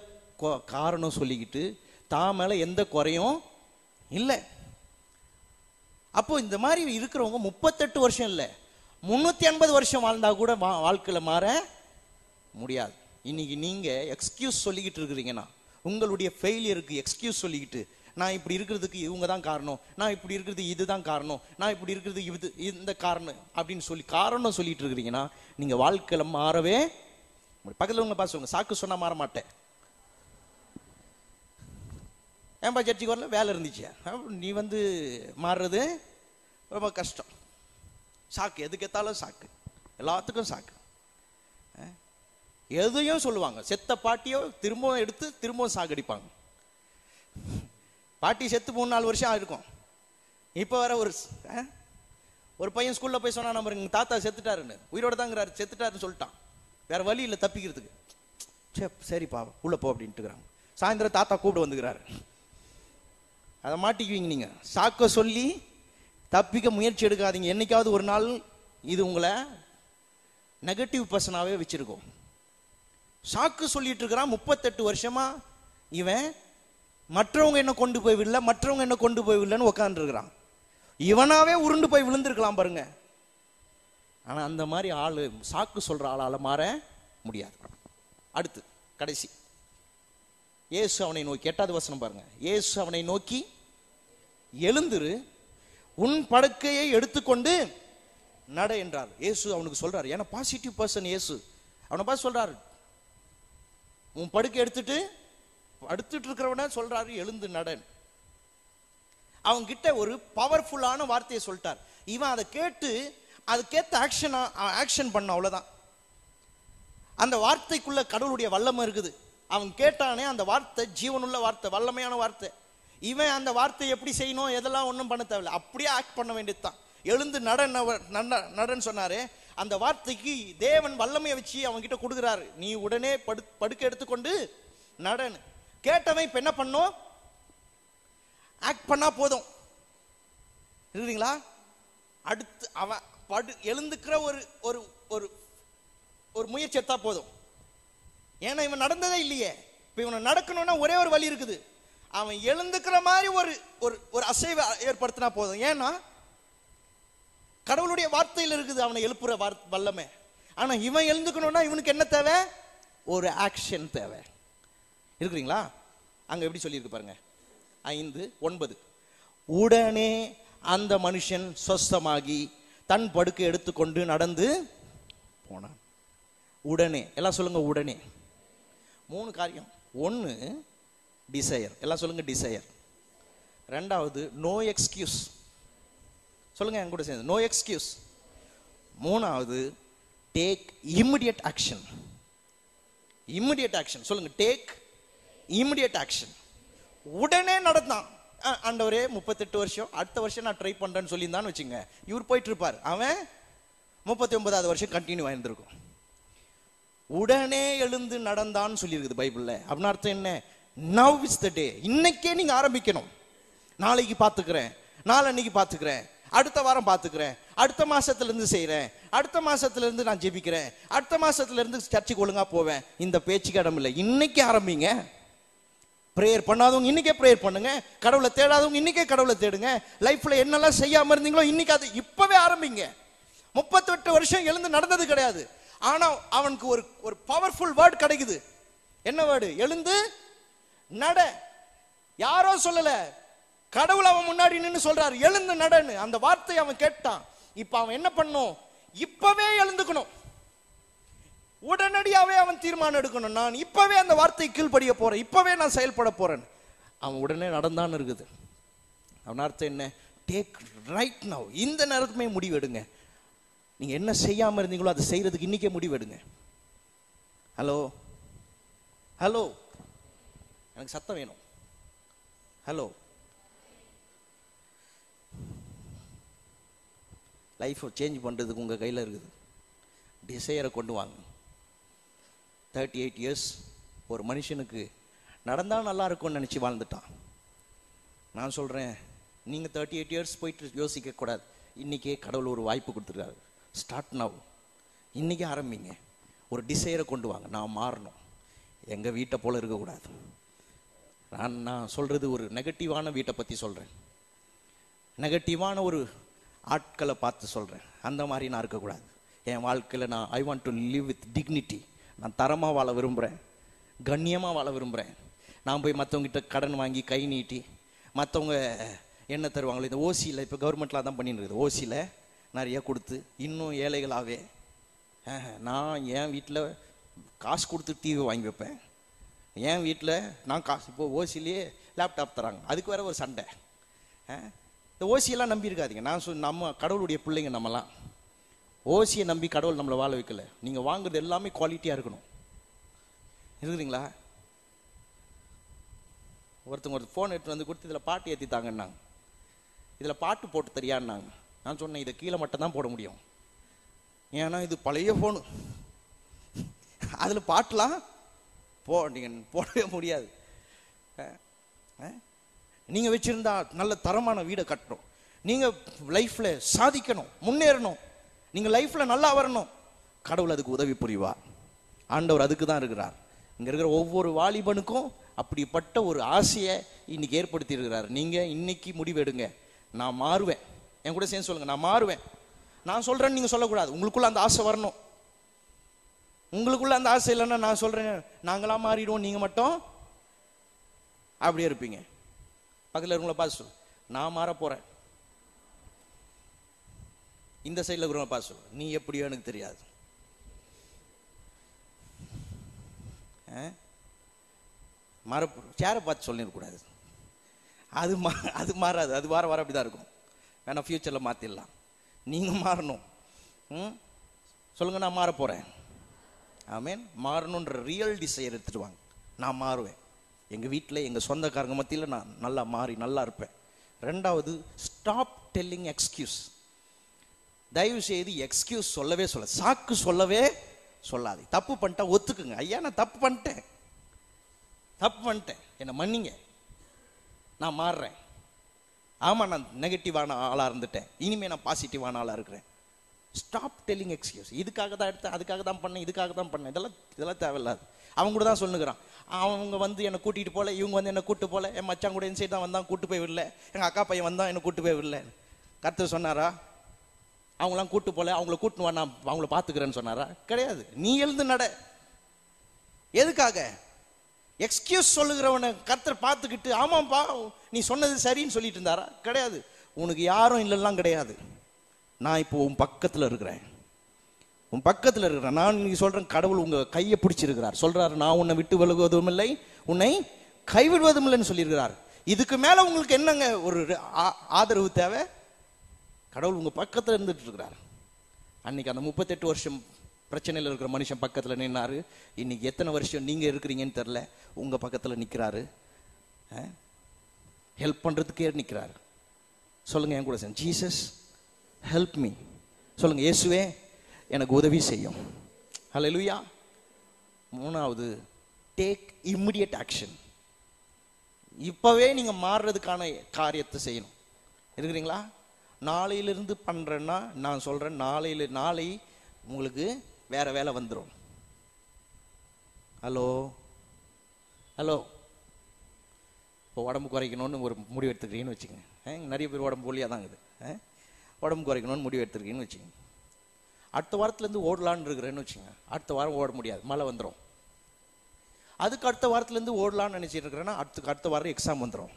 காரணம் சொல்லிக்கிட்டு தான் மேல எந்த குறையும் இல்லை. அப்போ இந்த மாதிரி இருக்கிறவங்க முப்பத்தெட்டு வருஷம் இல்லை. முன்னூத்தி எண்பது வருஷம் வாழ்ந்தா கூட வா- வாழ்க்கையில மாற முடியாது. இன்னைக்கு நீங்க எக்ஸ்கியூஸ் சொல்லிக்கிட்டு இருக்கிறீங்கன்னா உங்களுடைய ஃபெயிலியருக்கு எக்ஸ்கியூஸ் சொல்லிக்கிட்டு நான் இப்படி இருக்கிறதுக்கு இவங்க தான் காரணம் நான் இப்படி இருக்கிறது இதுதான் காரணம் நான் இப்படி இருக்கிறது இது இந்த காரணம் அப்படின்னு சொல்லி காரணம் சொல்லிட்டு இருக்கிறீங்கன்னா நீங்க வாழ்க்கையில மாறவே பக்கத்தில் பக்கத்துல உங்க பாசுங்க சாக்கு சொன்னா மாற மாட்டேன். ஏன்பா சர்ச்சைக்கு வரல? வேலை இருந்துச்சு. நீ வந்து மாறுறது ரொம்ப கஷ்டம். சாக்கு எதுக்கேத்தாலும் சாக்கு. எல்லாத்துக்கும் சாக்கு. எதையும் சொல்லுவாங்க. செத்த பாட்டியோ திரும்பவும் எடுத்து திரும்பவும் சாகடிப்பாங்க. பாட்டி செத்து மூணு நாலு வருஷம் ஆயிருக்கும். இப்போ வர ஒரு ஒரு பையன் ஸ்கூலில் போய் சொன்னா நம்ம எங்கள் தாத்தா செத்துட்டாருன்னு. உயிரோட தாங்கிறாரு செத்துட்டாருன்னு சொல்லிட்டான். வேற வழி இல்லை தப்பிக்கிறதுக்கு. சே சரிப்பா உள்ள போ அப்படின்ட்டுக்கிறாங்க சாயந்தரம் தாத்தா கூப்பிட்டு வந்துக்கிறாரு. அதை மாட்டிக்குவீங்க நீங்க. சாக்க சொல்லி தப்பிக்க முயற்சி எடுக்காதீங்க. என்னைக்காவது ஒரு நாள் இது உங்களை நெகட்டிவ் பர்சனாகவே வச்சிருக்கோம். சாக்கு சொல்லிட்டு இருக்கிறான் முப்பத்தெட்டு வருஷமா இவன் மற்றவங்க என்ன கொண்டு போய் விடல மற்றவங்க என்ன கொண்டு போய் விடலன்னு உட்காந்துருக்கிறான் இவனாவே உருண்டு போய் விழுந்திருக்கலாம் பாருங்க. ஆனா அந்த மாதிரி ஆளு சாக்கு சொல்ற ஆளால மாற முடியாது. அடுத்து கடைசி. இயேசு அவனை நோக்கி எட்டாவது வசனம் பாருங்க. இயேசு அவனை நோக்கி எழுந்துரு உன் படுக்கையை எடுத்துக்கொண்டு நட என்றார். இயேசு அவனுக்கு சொல்றாரு ஏன்னா பாசிட்டிவ் பர்சன் இயேசு. அவனை பார்த்து சொல்றாரு உன் படுக்கை எடுத்துட்டு படுத்துட்டு இருக்கிறவன சொல்றாரு எழுந்து நடன் அவங்க கிட்ட ஒரு பவர்ஃபுல்லான வார்த்தையை சொல்லிட்டார். இவன் அதை கேட்டு அதுக்கேத்த ஆக்ஷன் ஆக்ஷன் பண்ண அவ்வளவுதான். அந்த வார்த்தைக்குள்ள கடவுளுடைய வல்லமை இருக்குது. அவன் கேட்டானே அந்த வார்த்தை ஜீவனுள்ள வார்த்தை வல்லமையான வார்த்தை. இவன் அந்த வார்த்தை எப்படி செய்யணும் எதெல்லாம் ஒன்றும் பண்ண தேவையில்ல. அப்படியே ஆக்ட் பண்ண வேண்டியதுதான். எழுந்து நடன் நடன்னு சொன்னாரு. அந்த வார்த்தைக்கு தேவன் வல்லமையை வச்சு அவங்கிட்ட கொடுக்குறாரு. நீ உடனே படு படுக்க எடுத்துக்கொண்டு நடன் கேட்டவன் இப்போ என்ன பண்ணும்? ஆக்ட் பண்ணா போதும். இருக்குங்களா அடுத்து அவன் படு எழுந்துக்கிற ஒரு ஒரு ஒரு ஒரு முயற்சி எடுத்தா போதும். ஏன்னா இவன் நடந்ததே இல்லையே. இப்போ இவனை நடக்கணும்னா ஒரே ஒரு வழி இருக்குது. அவன் எழுந்துக்கிற மாதிரி ஒரு ஒரு ஒரு அசைவை ஏற்படுத்தினா போதும். ஏன்னா கடவுளுடைய வார்த்தையில் இருக்குது அவனை எழுப்புற வார் வல்லமை. ஆனா இவன் எழுந்துக்கணும்னா இவனுக்கு என்ன தேவை? ஒரு ஆக்ஷன் தேவை. இருக்கிறீங்களா? அங்க எப்படி சொல்லியிருக்கு பாருங்க. ஐந்து ஒன்பது. உடனே அந்த மனுஷன் சொஸ்தமாகி தன் படுக்கை எடுத்துக்கொண்டு நடந்து போனான். உடனே எல்லாம் சொல்லுங்க உடனே. மூணு காரியம். ஒன்று டிசையர் எல்லாம் சொல்லுங்க டிசையர் ரெண்டாவது நோ எக்ஸ்கியூஸ் சொல்லுங்க என் கூட சேர்ந்து. நோ எக்ஸ்கியூஸ் மூணாவது take immediate action immediate action சொல்லுங்க டேக் இமிடியட் ஆக்ஷன் உடனே நடந்தான். ஆண்டவரே முப்பத்தெட்டு வருஷம். அடுத்த வருஷம் நான் ட்ரை பண்றேன்னு சொல்லியிருந்தான்னு வச்சுங்க. இவர் போயிட்டு இருப்பார் அவன் முப்பத்தி ஒன்பதாவது வருஷம் கண்டினியூ ஆயிருந்திருக்கும். உடனே எழுந்து நடந்தான்னு சொல்லியிருக்குது பைபிள்ல. அப்படின்னு அர்த்தம் என்ன? நவ் இஸ் த டே இன்னைக்கே நீங்க ஆரம்பிக்கணும். நாளைக்கு பார்த்துக்கிறேன். நாளன்னைக்கு பார்த்துக்கிறேன். அடுத்த வாரம் பார்த்துக்கிறேன். அடுத்த மாசத்துலேருந்து செய்கிறேன் அடுத்த மாசத்துல இருந்து நான் ஜெபிக்கிறேன். அடுத்த மாசத்துல இருந்து சர்ச்சுக்கு ஒழுங்காக போவேன். இந்த பேச்சுக்கு இடம் இல்லை. இன்னைக்கு ஆரம்பிங்க. ப்ரேயர் பண்ணாதவங்க இன்னைக்கே ப்ரேயர் பண்ணுங்க. கடவுளை தேடாதவங்க இன்னைக்கே கடவுளை தேடுங்க. லைஃப்ல என்னெல்லாம் செய்யாமல் இருந்தீங்களோ இன்னைக்கு அது இப்பவே ஆரம்பிங்க. முப்பத்தெட்டு வருஷம் எழுந்து நடந்தது கிடையாது. ஆனால் அவனுக்கு ஒரு ஒரு பவர்ஃபுல் வேர்ட் கிடைக்குது. என்ன வேர்டு எழுந்து நட. யாரோ சொல்லல. கடவுள் அவன் முன்னாடி நின்று சொல்றாரு எழுந்து நடன்னு. அந்த வார்த்தையை அவன் கேட்டான். இப்ப அவன் என்ன பண்ணும்? இப்பவே எழுந்துக்கணும். உடனடியாவே அவன் தீர்மானம் எடுக்கணும். நான் இப்பவே அந்த வார்த்தை கீழ்ப்படிய போறேன். இப்பவே நான் செயல்பட போறேன். அவன் உடனே நடந்தான் இருக்குது. அவன் அர்த்தம் என்ன? டேக் ரைட் நவ் இந்த நேரத்துமே முடிவெடுங்க நீங்க என்ன செய்யாம இருந்தீங்களோ அதை செய்யறதுக்கு இன்னைக்கே முடிவு எடுங்க. ஹலோ ஹலோ எனக்கு சத்தம் வேணும். ஹலோ லைஃப்பை சேஞ்ச் பண்ணுறதுக்கு உங்கள் கையில் இருக்குது. டிசையரை கொண்டு வாங்க. தேர்ட்டி எயிட் இயர்ஸ் ஒரு மனுஷனுக்கு நடந்தால் நல்லா இருக்கும்னு நினச்சி வாழ்ந்துட்டான். நான் சொல்கிறேன் நீங்கள் தேர்ட்டி எயிட் இயர்ஸ் போயிட்டு யோசிக்கக்கூடாது இன்றைக்கே கடவுள் ஒரு வாய்ப்பு கொடுத்துருக்காரு. ஸ்டார்ட் நவ் இன்றைக்கே ஆரம்பிங்க. ஒரு டிசையரை கொண்டு வாங்க. நான் மாறணும். எங்கள் வீட்டை போல் இருக்கக்கூடாது. நான் நான் சொல்கிறது ஒரு நெகட்டிவான வீட்டை பற்றி சொல்கிறேன் நெகட்டிவான ஒரு ஆட்களை பார்த்து சொல்கிறேன் அந்த மாதிரி நான் இருக்கக்கூடாது. என் வாழ்க்கையில் நான் I want to live with dignity நான் தரமாக வாழ விரும்புகிறேன் கண்ணியமாக வாழ விரும்புகிறேன் நான் போய் மற்றவங்ககிட்ட கடன் வாங்கி கை நீட்டி மற்றவங்க என்ன தருவாங்களோ இந்த ஓசியில் இப்போ கவர்மெண்ட்டில் தான் பண்ணிட்டு இருக்குது. ஓசியில் நிறைய கொடுத்து இன்னும் ஏழைகளாகவே நான் என் வீட்டில் காசு கொடுத்து டிவி வாங்கி வைப்பேன். என் வீட்டில் நான் காசு இப்போ ஓசிலேயே லேப்டாப் தராங்க அதுக்கு வேற ஒரு சண்டை. ஆ? இந்த ஓசியெல்லாம் நம்பி இருக்காதீங்க. நான் சொல் நம்ம கடவுளுடைய பிள்ளைங்க நம்மலாம். ஓசியை நம்பி கடவுள் நம்மளை வாழ வைக்கல. நீங்கள் வாங்குறது எல்லாமே குவாலிட்டியாக இருக்கணும். இருக்குதுங்களா? ஒருத்தங்க ஒரு ஃபோன் எடுத்து வந்து கொடுத்து இதில் பாட்டு ஏற்றித்தாங்கன்னாங்க இதில் பாட்டு போட்டு தெரியான்னாங்க. நான் சொன்னேன் இதை கீழே மட்டும் தான் போட முடியும். ஏன்னா இது பழைய ஃபோனு அதில் பாட்டுலாம் போ நீங்கள் போடவே முடியாது. நீங்கள் வச்சுருந்தா நல்ல தரமான வீடை கட்டணும். நீங்கள் லைஃப்பில் சாதிக்கணும் முன்னேறணும். நீங்கள் லைஃப்பில் நல்லா வரணும். கடவுள் அதுக்கு உதவி புரிவார் ஆண்டவர் அதுக்கு தான் இருக்கிறார். இங்கே இருக்கிற ஒவ்வொரு வாலிபனுக்கும் அப்படிப்பட்ட ஒரு ஆசையை இன்னைக்கு ஏற்படுத்தி இருக்கிறார். நீங்க இன்னைக்கு முடிவெடுங்க. நான் மாறுவேன். என் கூட சேர்ந்து சொல்லுங்கள் நான் மாறுவேன். நான் சொல்கிறேன்னு நீங்கள் சொல்லக்கூடாது. உங்களுக்குள்ள அந்த ஆசை வரணும். உங்களுக்குள்ள அந்த ஆசை இல்லைன்னா நான் சொல்றேன் நாங்களாம் மாறிடுவோம் நீங்க மட்டும். அப்படியே இருப்பீங்க. பக்கத்தில் இருக்கவங்கள பார்த்து சொல்லு. நான் மாற போறேன். இந்த சைடில் இருக்கிறவங்க பார்த்து சொல்லு. நீ எப்படியோ எனக்கு தெரியாது. ஆ? சேரை பார்த்து சொல்லிடக்கூடாது. அது மா அது மாறாது. அது வார வாரம் அப்படி தான் இருக்கும். வேணா ஃப்யூச்சரில் மாற்றிடலாம் நீங்கள் மாறணும். ம்? சொல்லுங்கள் நான் மாற போகிறேன் ஆமேன். மாறணுன்ற ரியல் டிசைர் எடுத்துட்டு வாங்க நான் மாறுவேன். எங்கள் வீட்டில் எங்கள் சொந்தக்காரங்க மத்தியில் நான் நல்லா மாறி நல்லா இருப்பேன். ரெண்டாவது ஸ்டாப் டெல்லிங் எக்ஸ்கியூஸ் தயவு செய்து எக்ஸ்கியூஸ் சொல்லவே சொல்ல சாக்கு சொல்லவே சொல்லாது. தப்பு பண்ணிட்டா ஒத்துக்குங்க. ஐயா நான் தப்பு பண்ணிட்டேன். தப்பு பண்ணிட்டேன். என்னை மன்னிங்க. நான் மாறுறேன். ஆமாம் நான் நெகட்டிவான ஆளாக இருந்துட்டேன். இனிமேல் நான் பாசிட்டிவான ஆளாக இருக்கிறேன். ஸ்டாப் டெல்லிங் எக்ஸ்கியூஸ் இதுக்காக தான் எடுத்தேன் அதுக்காக தான் பண்ணேன் இதுக்காக தான் பண்ணேன். இதெல்லாம் இதெல்லாம் தேவையில்லாது. அவங்க கூட தான் சொல்லுகிறான். அவங்க வந்து என்னை கூட்டிகிட்டு போல இவங்க வந்து என்னை கூட்டு போல. என் மச்சான் கூட என் சைடு தான் வந்தான் கூட்டு போய் விடல. எங்கள் அக்கா பையன் வந்தான் என்னை கூட்டு போய் விடல. கருத்து சொன்னாரா? அவங்களாம் கூட்டு போல அவங்கள கூட்டுன்னு வா நான் அவங்கள பார்த்துக்கிறேன்னு சொன்னாரா? கிடையாது. நீ எழுந்து நட. எதுக்காக? எக்ஸ்கியூஸ் சொல்லுகிறவனை கர்த்தர் பார்த்துக்கிட்டு ஆமாம்ப்பா நீ சொன்னது சரின்னு சொல்லிட்டு இருந்தாரா? கிடையாது. உனக்கு யாரும் இல்லைலாம் கிடையாது. நான் இப்போ உன் பக்கத்தில் இருக்கிறேன். உன் பக்கத்தில் இருக்கிறேன். நான் நீங்க சொல்றேன் கடவுள் உங்க கையை பிடிச்சிருக்கிறார். சொல்றாரு நான் உன்னை விட்டு விலகுவதும் இல்லை உன்னை கைவிடுவதும் இல்லைன்னு சொல்லியிருக்கிறார். இதுக்கு மேல உங்களுக்கு என்னங்க ஒரு ஆ- ஆதரவு தேவை? கடவுள் உங்க பக்கத்தில் இருந்துட்டு இருக்கிறார் அன்னைக்கு அந்த முப்பத்தெட்டு வருஷம் பிரச்சனையில் இருக்கிற மனுஷன் பக்கத்தில் நின்னாரு. இன்னைக்கு எத்தனை வருஷம் நீங்க இருக்கிறீங்கன்னு தெரில உங்க பக்கத்தில் நிற்கிறாரு ஹெல்ப் பண்றதுக்கே நிற்கிறாரு சொல்லுங்க என் கூட சார் ஜீசஸ் ஹெல்ப் மீ சொல்லுங்க இயேசுவே எனக்கு உதவி செய்யும். ஹலோ லூயா மூணாவது டேக் இம்மிடியட் ஆக்ஷன் இப்போவே நீங்கள் மாறுறதுக்கான காரியத்தை செய்யணும். இருக்கிறீங்களா? நாளையிலிருந்து பண்ணுறேன்னா நான் சொல்கிறேன் நாளையில நாளை உங்களுக்கு வேற வேலை வந்துடும் ஹலோ ஹலோ இப்போ உடம்பு குறைக்கணும்னு ஒரு முடிவு எடுத்துக்கிறீங்கன்னு வச்சுக்கோங்க. நிறைய பேர் உடம்பு ஒல்லியாக தான் உடம்பு குறைக்கணும்னு முடிவு எடுத்துக்கிறீங்கன்னு வச்சுக்கோங்க. அடுத்த வாரத்துலேருந்து ஓடலான்னு இருக்கிறேன்னு வச்சுக்கோங்க. அடுத்த வாரம் ஓட முடியாது. மழை வந்துடும் அதுக்கு அடுத்த வாரத்துலேருந்து ஓடலான்னு நினச்சிட்டு இருக்கிறேன்னா அடுத்துக்கு அடுத்த வாரம் எக்ஸாம் வந்துடும்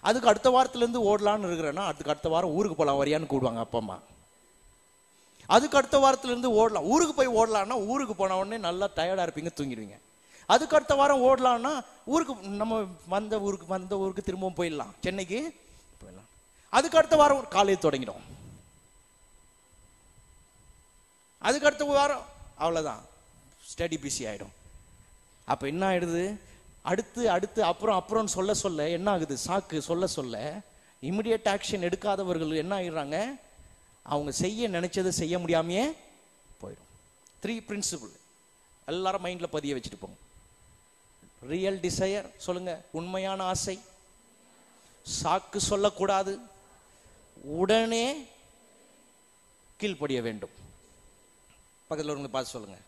அதுக்கு அடுத்த வாரத்துலேருந்து ஓடலான்னு இருக்கிறேன்னா அதுக்கு அடுத்த வாரம் ஊருக்கு போகலாம் வரியான்னு கூடுவாங்க அப்பா அம்மா. அதுக்கு அடுத்த வாரத்துலேருந்து ஓடலாம். ஊருக்கு போய் ஓடலான்னா ஊருக்கு போன உடனே நல்லா டயர்டாக இருப்பீங்க தூங்கிடுவீங்க. அதுக்கு அடுத்த வாரம் ஓடலான்னா ஊருக்கு நம்ம வந்த ஊருக்கு வந்த ஊருக்கு திரும்பவும் போயிடலாம். சென்னைக்கு போயிடலாம். அதுக்கு அடுத்த வாரம் காலையில் தொடங்கிடும். அதுக்கு அடுத்த வாரம் அவ்வளோதான் ஸ்டடி பிஸி ஆகிடும் அப்போ என்ன ஆயிடுது? அடுத்து அடுத்து அப்புறம் அப்புறம் சொல்ல சொல்ல என்ன ஆகுது? சாக்கு சொல்ல சொல்ல இமிடியட் ஆக்ஷன் எடுக்காதவர்கள் என்ன ஆயிடுறாங்க? அவங்க செய்ய நினைச்சதை செய்ய முடியாமையே போயிடும். த்ரீ பிரின்சிபிள் எல்லாரும் மைண்டில் பதிய வச்சுட்டு போங்க. ரியல் டிசையர் சொல்லுங்க. உண்மையான ஆசை. சாக்கு சொல்லக்கூடாது. உடனே கீழ்ப்படிய வேண்டும். பக்கத்தில் இருக்கவங்களை பார்த்து சொல்லுங்க.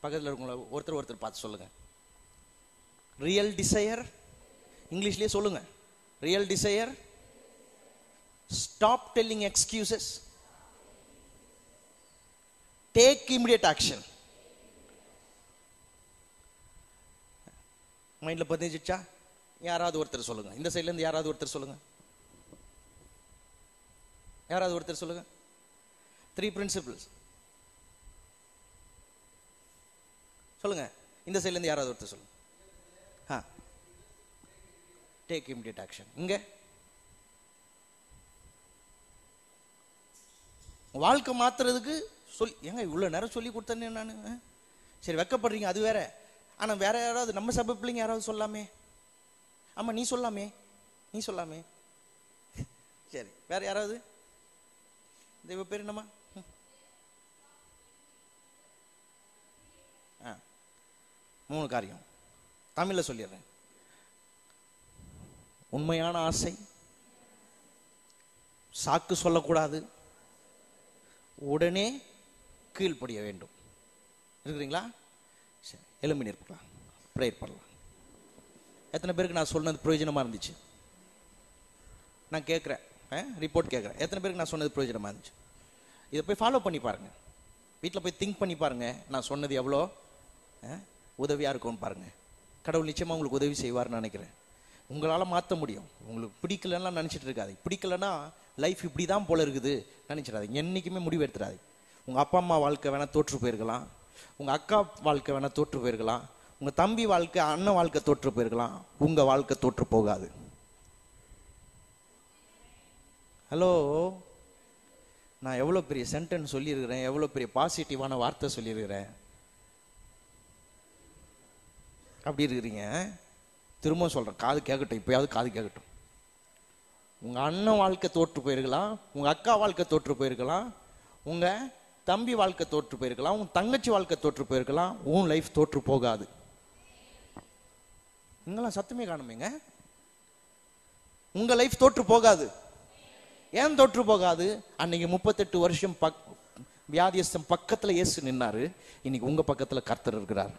பக்கத்தில் இருக்கவங்கள ஒருத்தர் ஒருத்தர் பார்த்து சொல்லுங்க. ரியல் டிசையர் இங்கிலீஷ்லயே சொல்லுங்க. Real desire stop telling excuses take immediate action மைண்டில் பதிஞ்சிச்சா யாராவது ஒருத்தர் சொல்லுங்க. இந்த சைட்லேருந்து யாராவது ஒருத்தர் சொல்லுங்க. யாராவது ஒருத்தர் சொல்லுங்க? த்ரீ பிரின்சிபிள்ஸ் சொல்லுங்க. இந்த சைட்லேருந்து யாராவது ஒருத்தர் சொல்லுங்க. ஆ டேக் இமிடியட் ஆக்ஷன் இங்க. வாழ்க்கை மாத்துறதுக்கு சொல் ஏங்க இவ்வளோ நேரம் சொல்லி கொடுத்தேனே நான் சரி வெக்கப்படுறீங்க அது வேற. ஆனா வேற யாராவது நம்ம சபை பிள்ளைங்க யாராவது சொல்லாமே? ஆமா நீ சொல்லாமே? நீ சொல்லாமே? சரி வேற யாராவது? தெய்வ பேர் என்னம்மா மூணு காரியம் தமிழ்ல சொல்லிடுறேன் உண்மையான ஆசை சாக்கு சொல்லக்கூடாது உடனே கீழ்ப்படிய வேண்டும் இருக்கிறீங்களா சரி எலும்பி நிற்பலாம் ப்ரேயர் பண்ணலாம் எத்தனை பேருக்கு நான் சொன்னது பிரயோஜனமாக இருந்துச்சு நான் கேட்குறேன் ரிப்போர்ட் கேட்குறேன் எத்தனை பேருக்கு நான் சொன்னது பிரயோஜனமாக இருந்துச்சு? இதை போய் ஃபாலோ பண்ணி பாருங்கள் வீட்டில் போய் திங்க் பண்ணி பாருங்கள் நான் சொன்னது எவ்வளோ? உதவியாக இருக்கும்னு பாருங்கள் கடவுள் நிச்சயமாக உங்களுக்கு உதவி செய்வார்னு நினைக்கிறேன். உங்களால் மாற்ற முடியும். உங்களுக்கு பிடிக்கலன்னா நினச்சிட்டு இருக்காது பிடிக்கலன்னா லைஃப் இப்படி தான் போல இருக்குது. நினச்சிடாது என்றைக்குமே முடிவு எடுத்துடாது உங்கள் அப்பா அம்மா வாழ்க்கை வேணால் தோற்று போயிருக்கலாம். உங்கள் அக்கா வாழ்க்கை வேணால் தோற்று போயிருக்கலாம். உங்கள் தம்பி வாழ்க்கை அண்ணன் வாழ்க்கை தோற்று போயிருக்கலாம். உங்கள் வாழ்க்கை தோற்று போகாது. ஹலோ நான் எவ்வளோ பெரிய சென்டென்ஸ் சொல்லியிருக்கிறேன் எவ்வளோ பெரிய பாசிட்டிவான வார்த்தை சொல்லியிருக்கிறேன்? அப்படி இருக்கிறீங்க. திரும்ப சொல்கிறேன் காது கேட்கட்டும் இப்போயாவது காது கேட்கட்டும் உங்கள் அண்ணன் வாழ்க்கை தோற்று போயிருக்கலாம் உங்கள் அக்கா வாழ்க்கை தோற்று போயிருக்கலாம் உங்கள் தம்பி வாழ்க்கை தோற்று போயிருக்கலாம் உன் தங்கச்சி வாழ்க்கை தோற்று போயிருக்கலாம் உன் லைஃப் தோற்று போகாது. இங்கெல்லாம் சத்தமே காணுமேங்க. உங்கள் லைஃப் தோற்று போகாது. ஏன் தொற்று போகாது? அன்னைக்கு முப்பத்தெட்டு வருஷம் பக் வியாதியஸ்தம் பக்கத்துல இயேசு நின்னாரு. இன்னைக்கு உங்க பக்கத்துல கர்த்தர் இருக்கிறார்.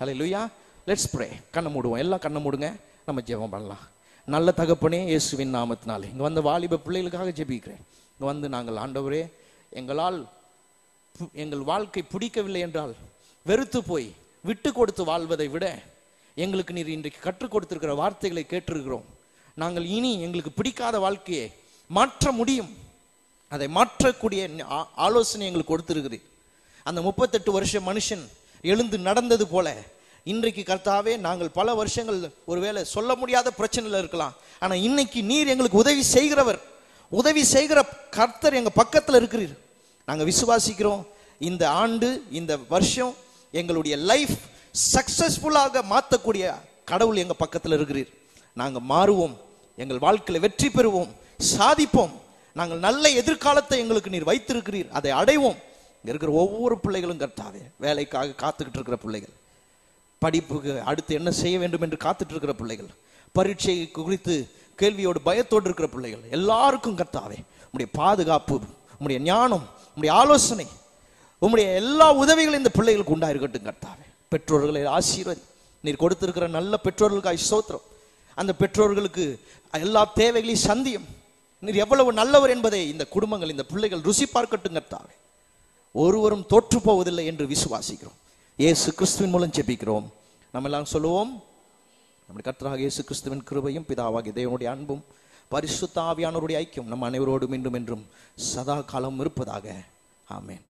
ஹலே லுயா லெட்ஸ் ப்ரே கண்ணை மூடுவோம். எல்லாம் கண்ணை மூடுங்க. நம்ம ஜெபம் பண்ணலாம். நல்ல தகப்பனே இயேசுவின் நாமத்தினாலே. இங்க வந்த வாலிப பிள்ளைகளுக்காக ஜெபிக்கிறேன். இங்க வந்து நாங்கள் ஆண்டவரே எங்களால் எங்கள் வாழ்க்கை பிடிக்கவில்லை என்றால் வெறுத்து போய் விட்டு கொடுத்து வாழ்வதை விட எங்களுக்கு நீர் இன்றைக்கு கற்றுக் கொடுத்திருக்கிற வார்த்தைகளை கேட்டிருக்கிறோம். நாங்கள் இனி எங்களுக்கு பிடிக்காத வாழ்க்கையை மாற்ற முடியும். அதை மாற்றக்கூடிய ஆ- ஆலோசனை எங்களுக்கு கொடுத்திருக்கிறீர் அந்த முப்பத்தெட்டு வருஷம் மனுஷன் எழுந்து நடந்தது போல இன்றைக்கு கர்த்தாவே நாங்கள் பல வருஷங்கள் ஒருவேளை சொல்ல முடியாத பிரச்சனையில் இருக்கலாம். ஆனால் இன்னைக்கு நீர் எங்களுக்கு உதவி செய்கிறவர் உதவி செய்கிற கர்த்தர் எங்கள் பக்கத்தில் இருக்கிறீர். நாங்கள் விசுவாசிக்கிறோம். இந்த ஆண்டு இந்த வருஷம் எங்களுடைய லைஃப் சக்சஸ்ஃபுல்லாக மாற்றக்கூடிய கடவுள் எங்கள் பக்கத்தில் இருக்கிறீர். நாங்கள் மாறுவோம். எங்கள் வாழ்க்கையில் வெற்றி பெறுவோம். சாதிப்போம். நாங்கள் நல்ல எதிர்காலத்தை எங்களுக்கு நீர் வைத்திருக்கிறீர். அதை அடைவோம். இங்கே இருக்கிற ஒவ்வொரு பிள்ளைகளும் கர்த்தாவே வேலைக்காக காத்துக்கிட்டு இருக்கிற பிள்ளைகள். படிப்புக்கு அடுத்து என்ன செய்ய வேண்டும் என்று காத்துட்டு இருக்கிற பிள்ளைகள். பரீட்சை குறித்து கேள்வியோடு பயத்தோடு இருக்கிற பிள்ளைகள். எல்லாருக்கும் கர்த்தாவே உடைய பாதுகாப்பு உடைய ஞானம் உடைய ஆலோசனை உம்முடைய எல்லா உதவிகளும் இந்த பிள்ளைகளுக்கு உண்டாயிருக்கட்டும் கர்த்தாவே. பெற்றோர்களை ஆசீர்வதி. நீர் கொடுத்திருக்கிற நல்ல பெற்றோர்களுக்கு ஸ்தோத்திரம். அந்த பெற்றோர்களுக்கு எல்லா தேவைகளையும் சந்தியும். நீர் எவ்வளவு நல்லவர் என்பதை இந்த குடும்பங்கள் இந்த பிள்ளைகள் ருசி பார்க்கட்டும் ஒருவரும் தோற்று போவதில்லை என்று விசுவாசிக்கிறோம். இயேசு கிறிஸ்துவின் மூலம் ஜெபிக்கிறோம். நம்ம எல்லாம் சொல்லுவோம் நம்முடைய கர்த்தராக இயேசு கிறிஸ்துவின் கிருபையும் பிதாவாகிய தேவனுடைய அன்பும் பரிசுத்தாவியானவருடைய ஐக்கியம் நம் அனைவரோடும் இன்றும் என்றும் சதா காலம் இருப்பதாக. ஆமேன்.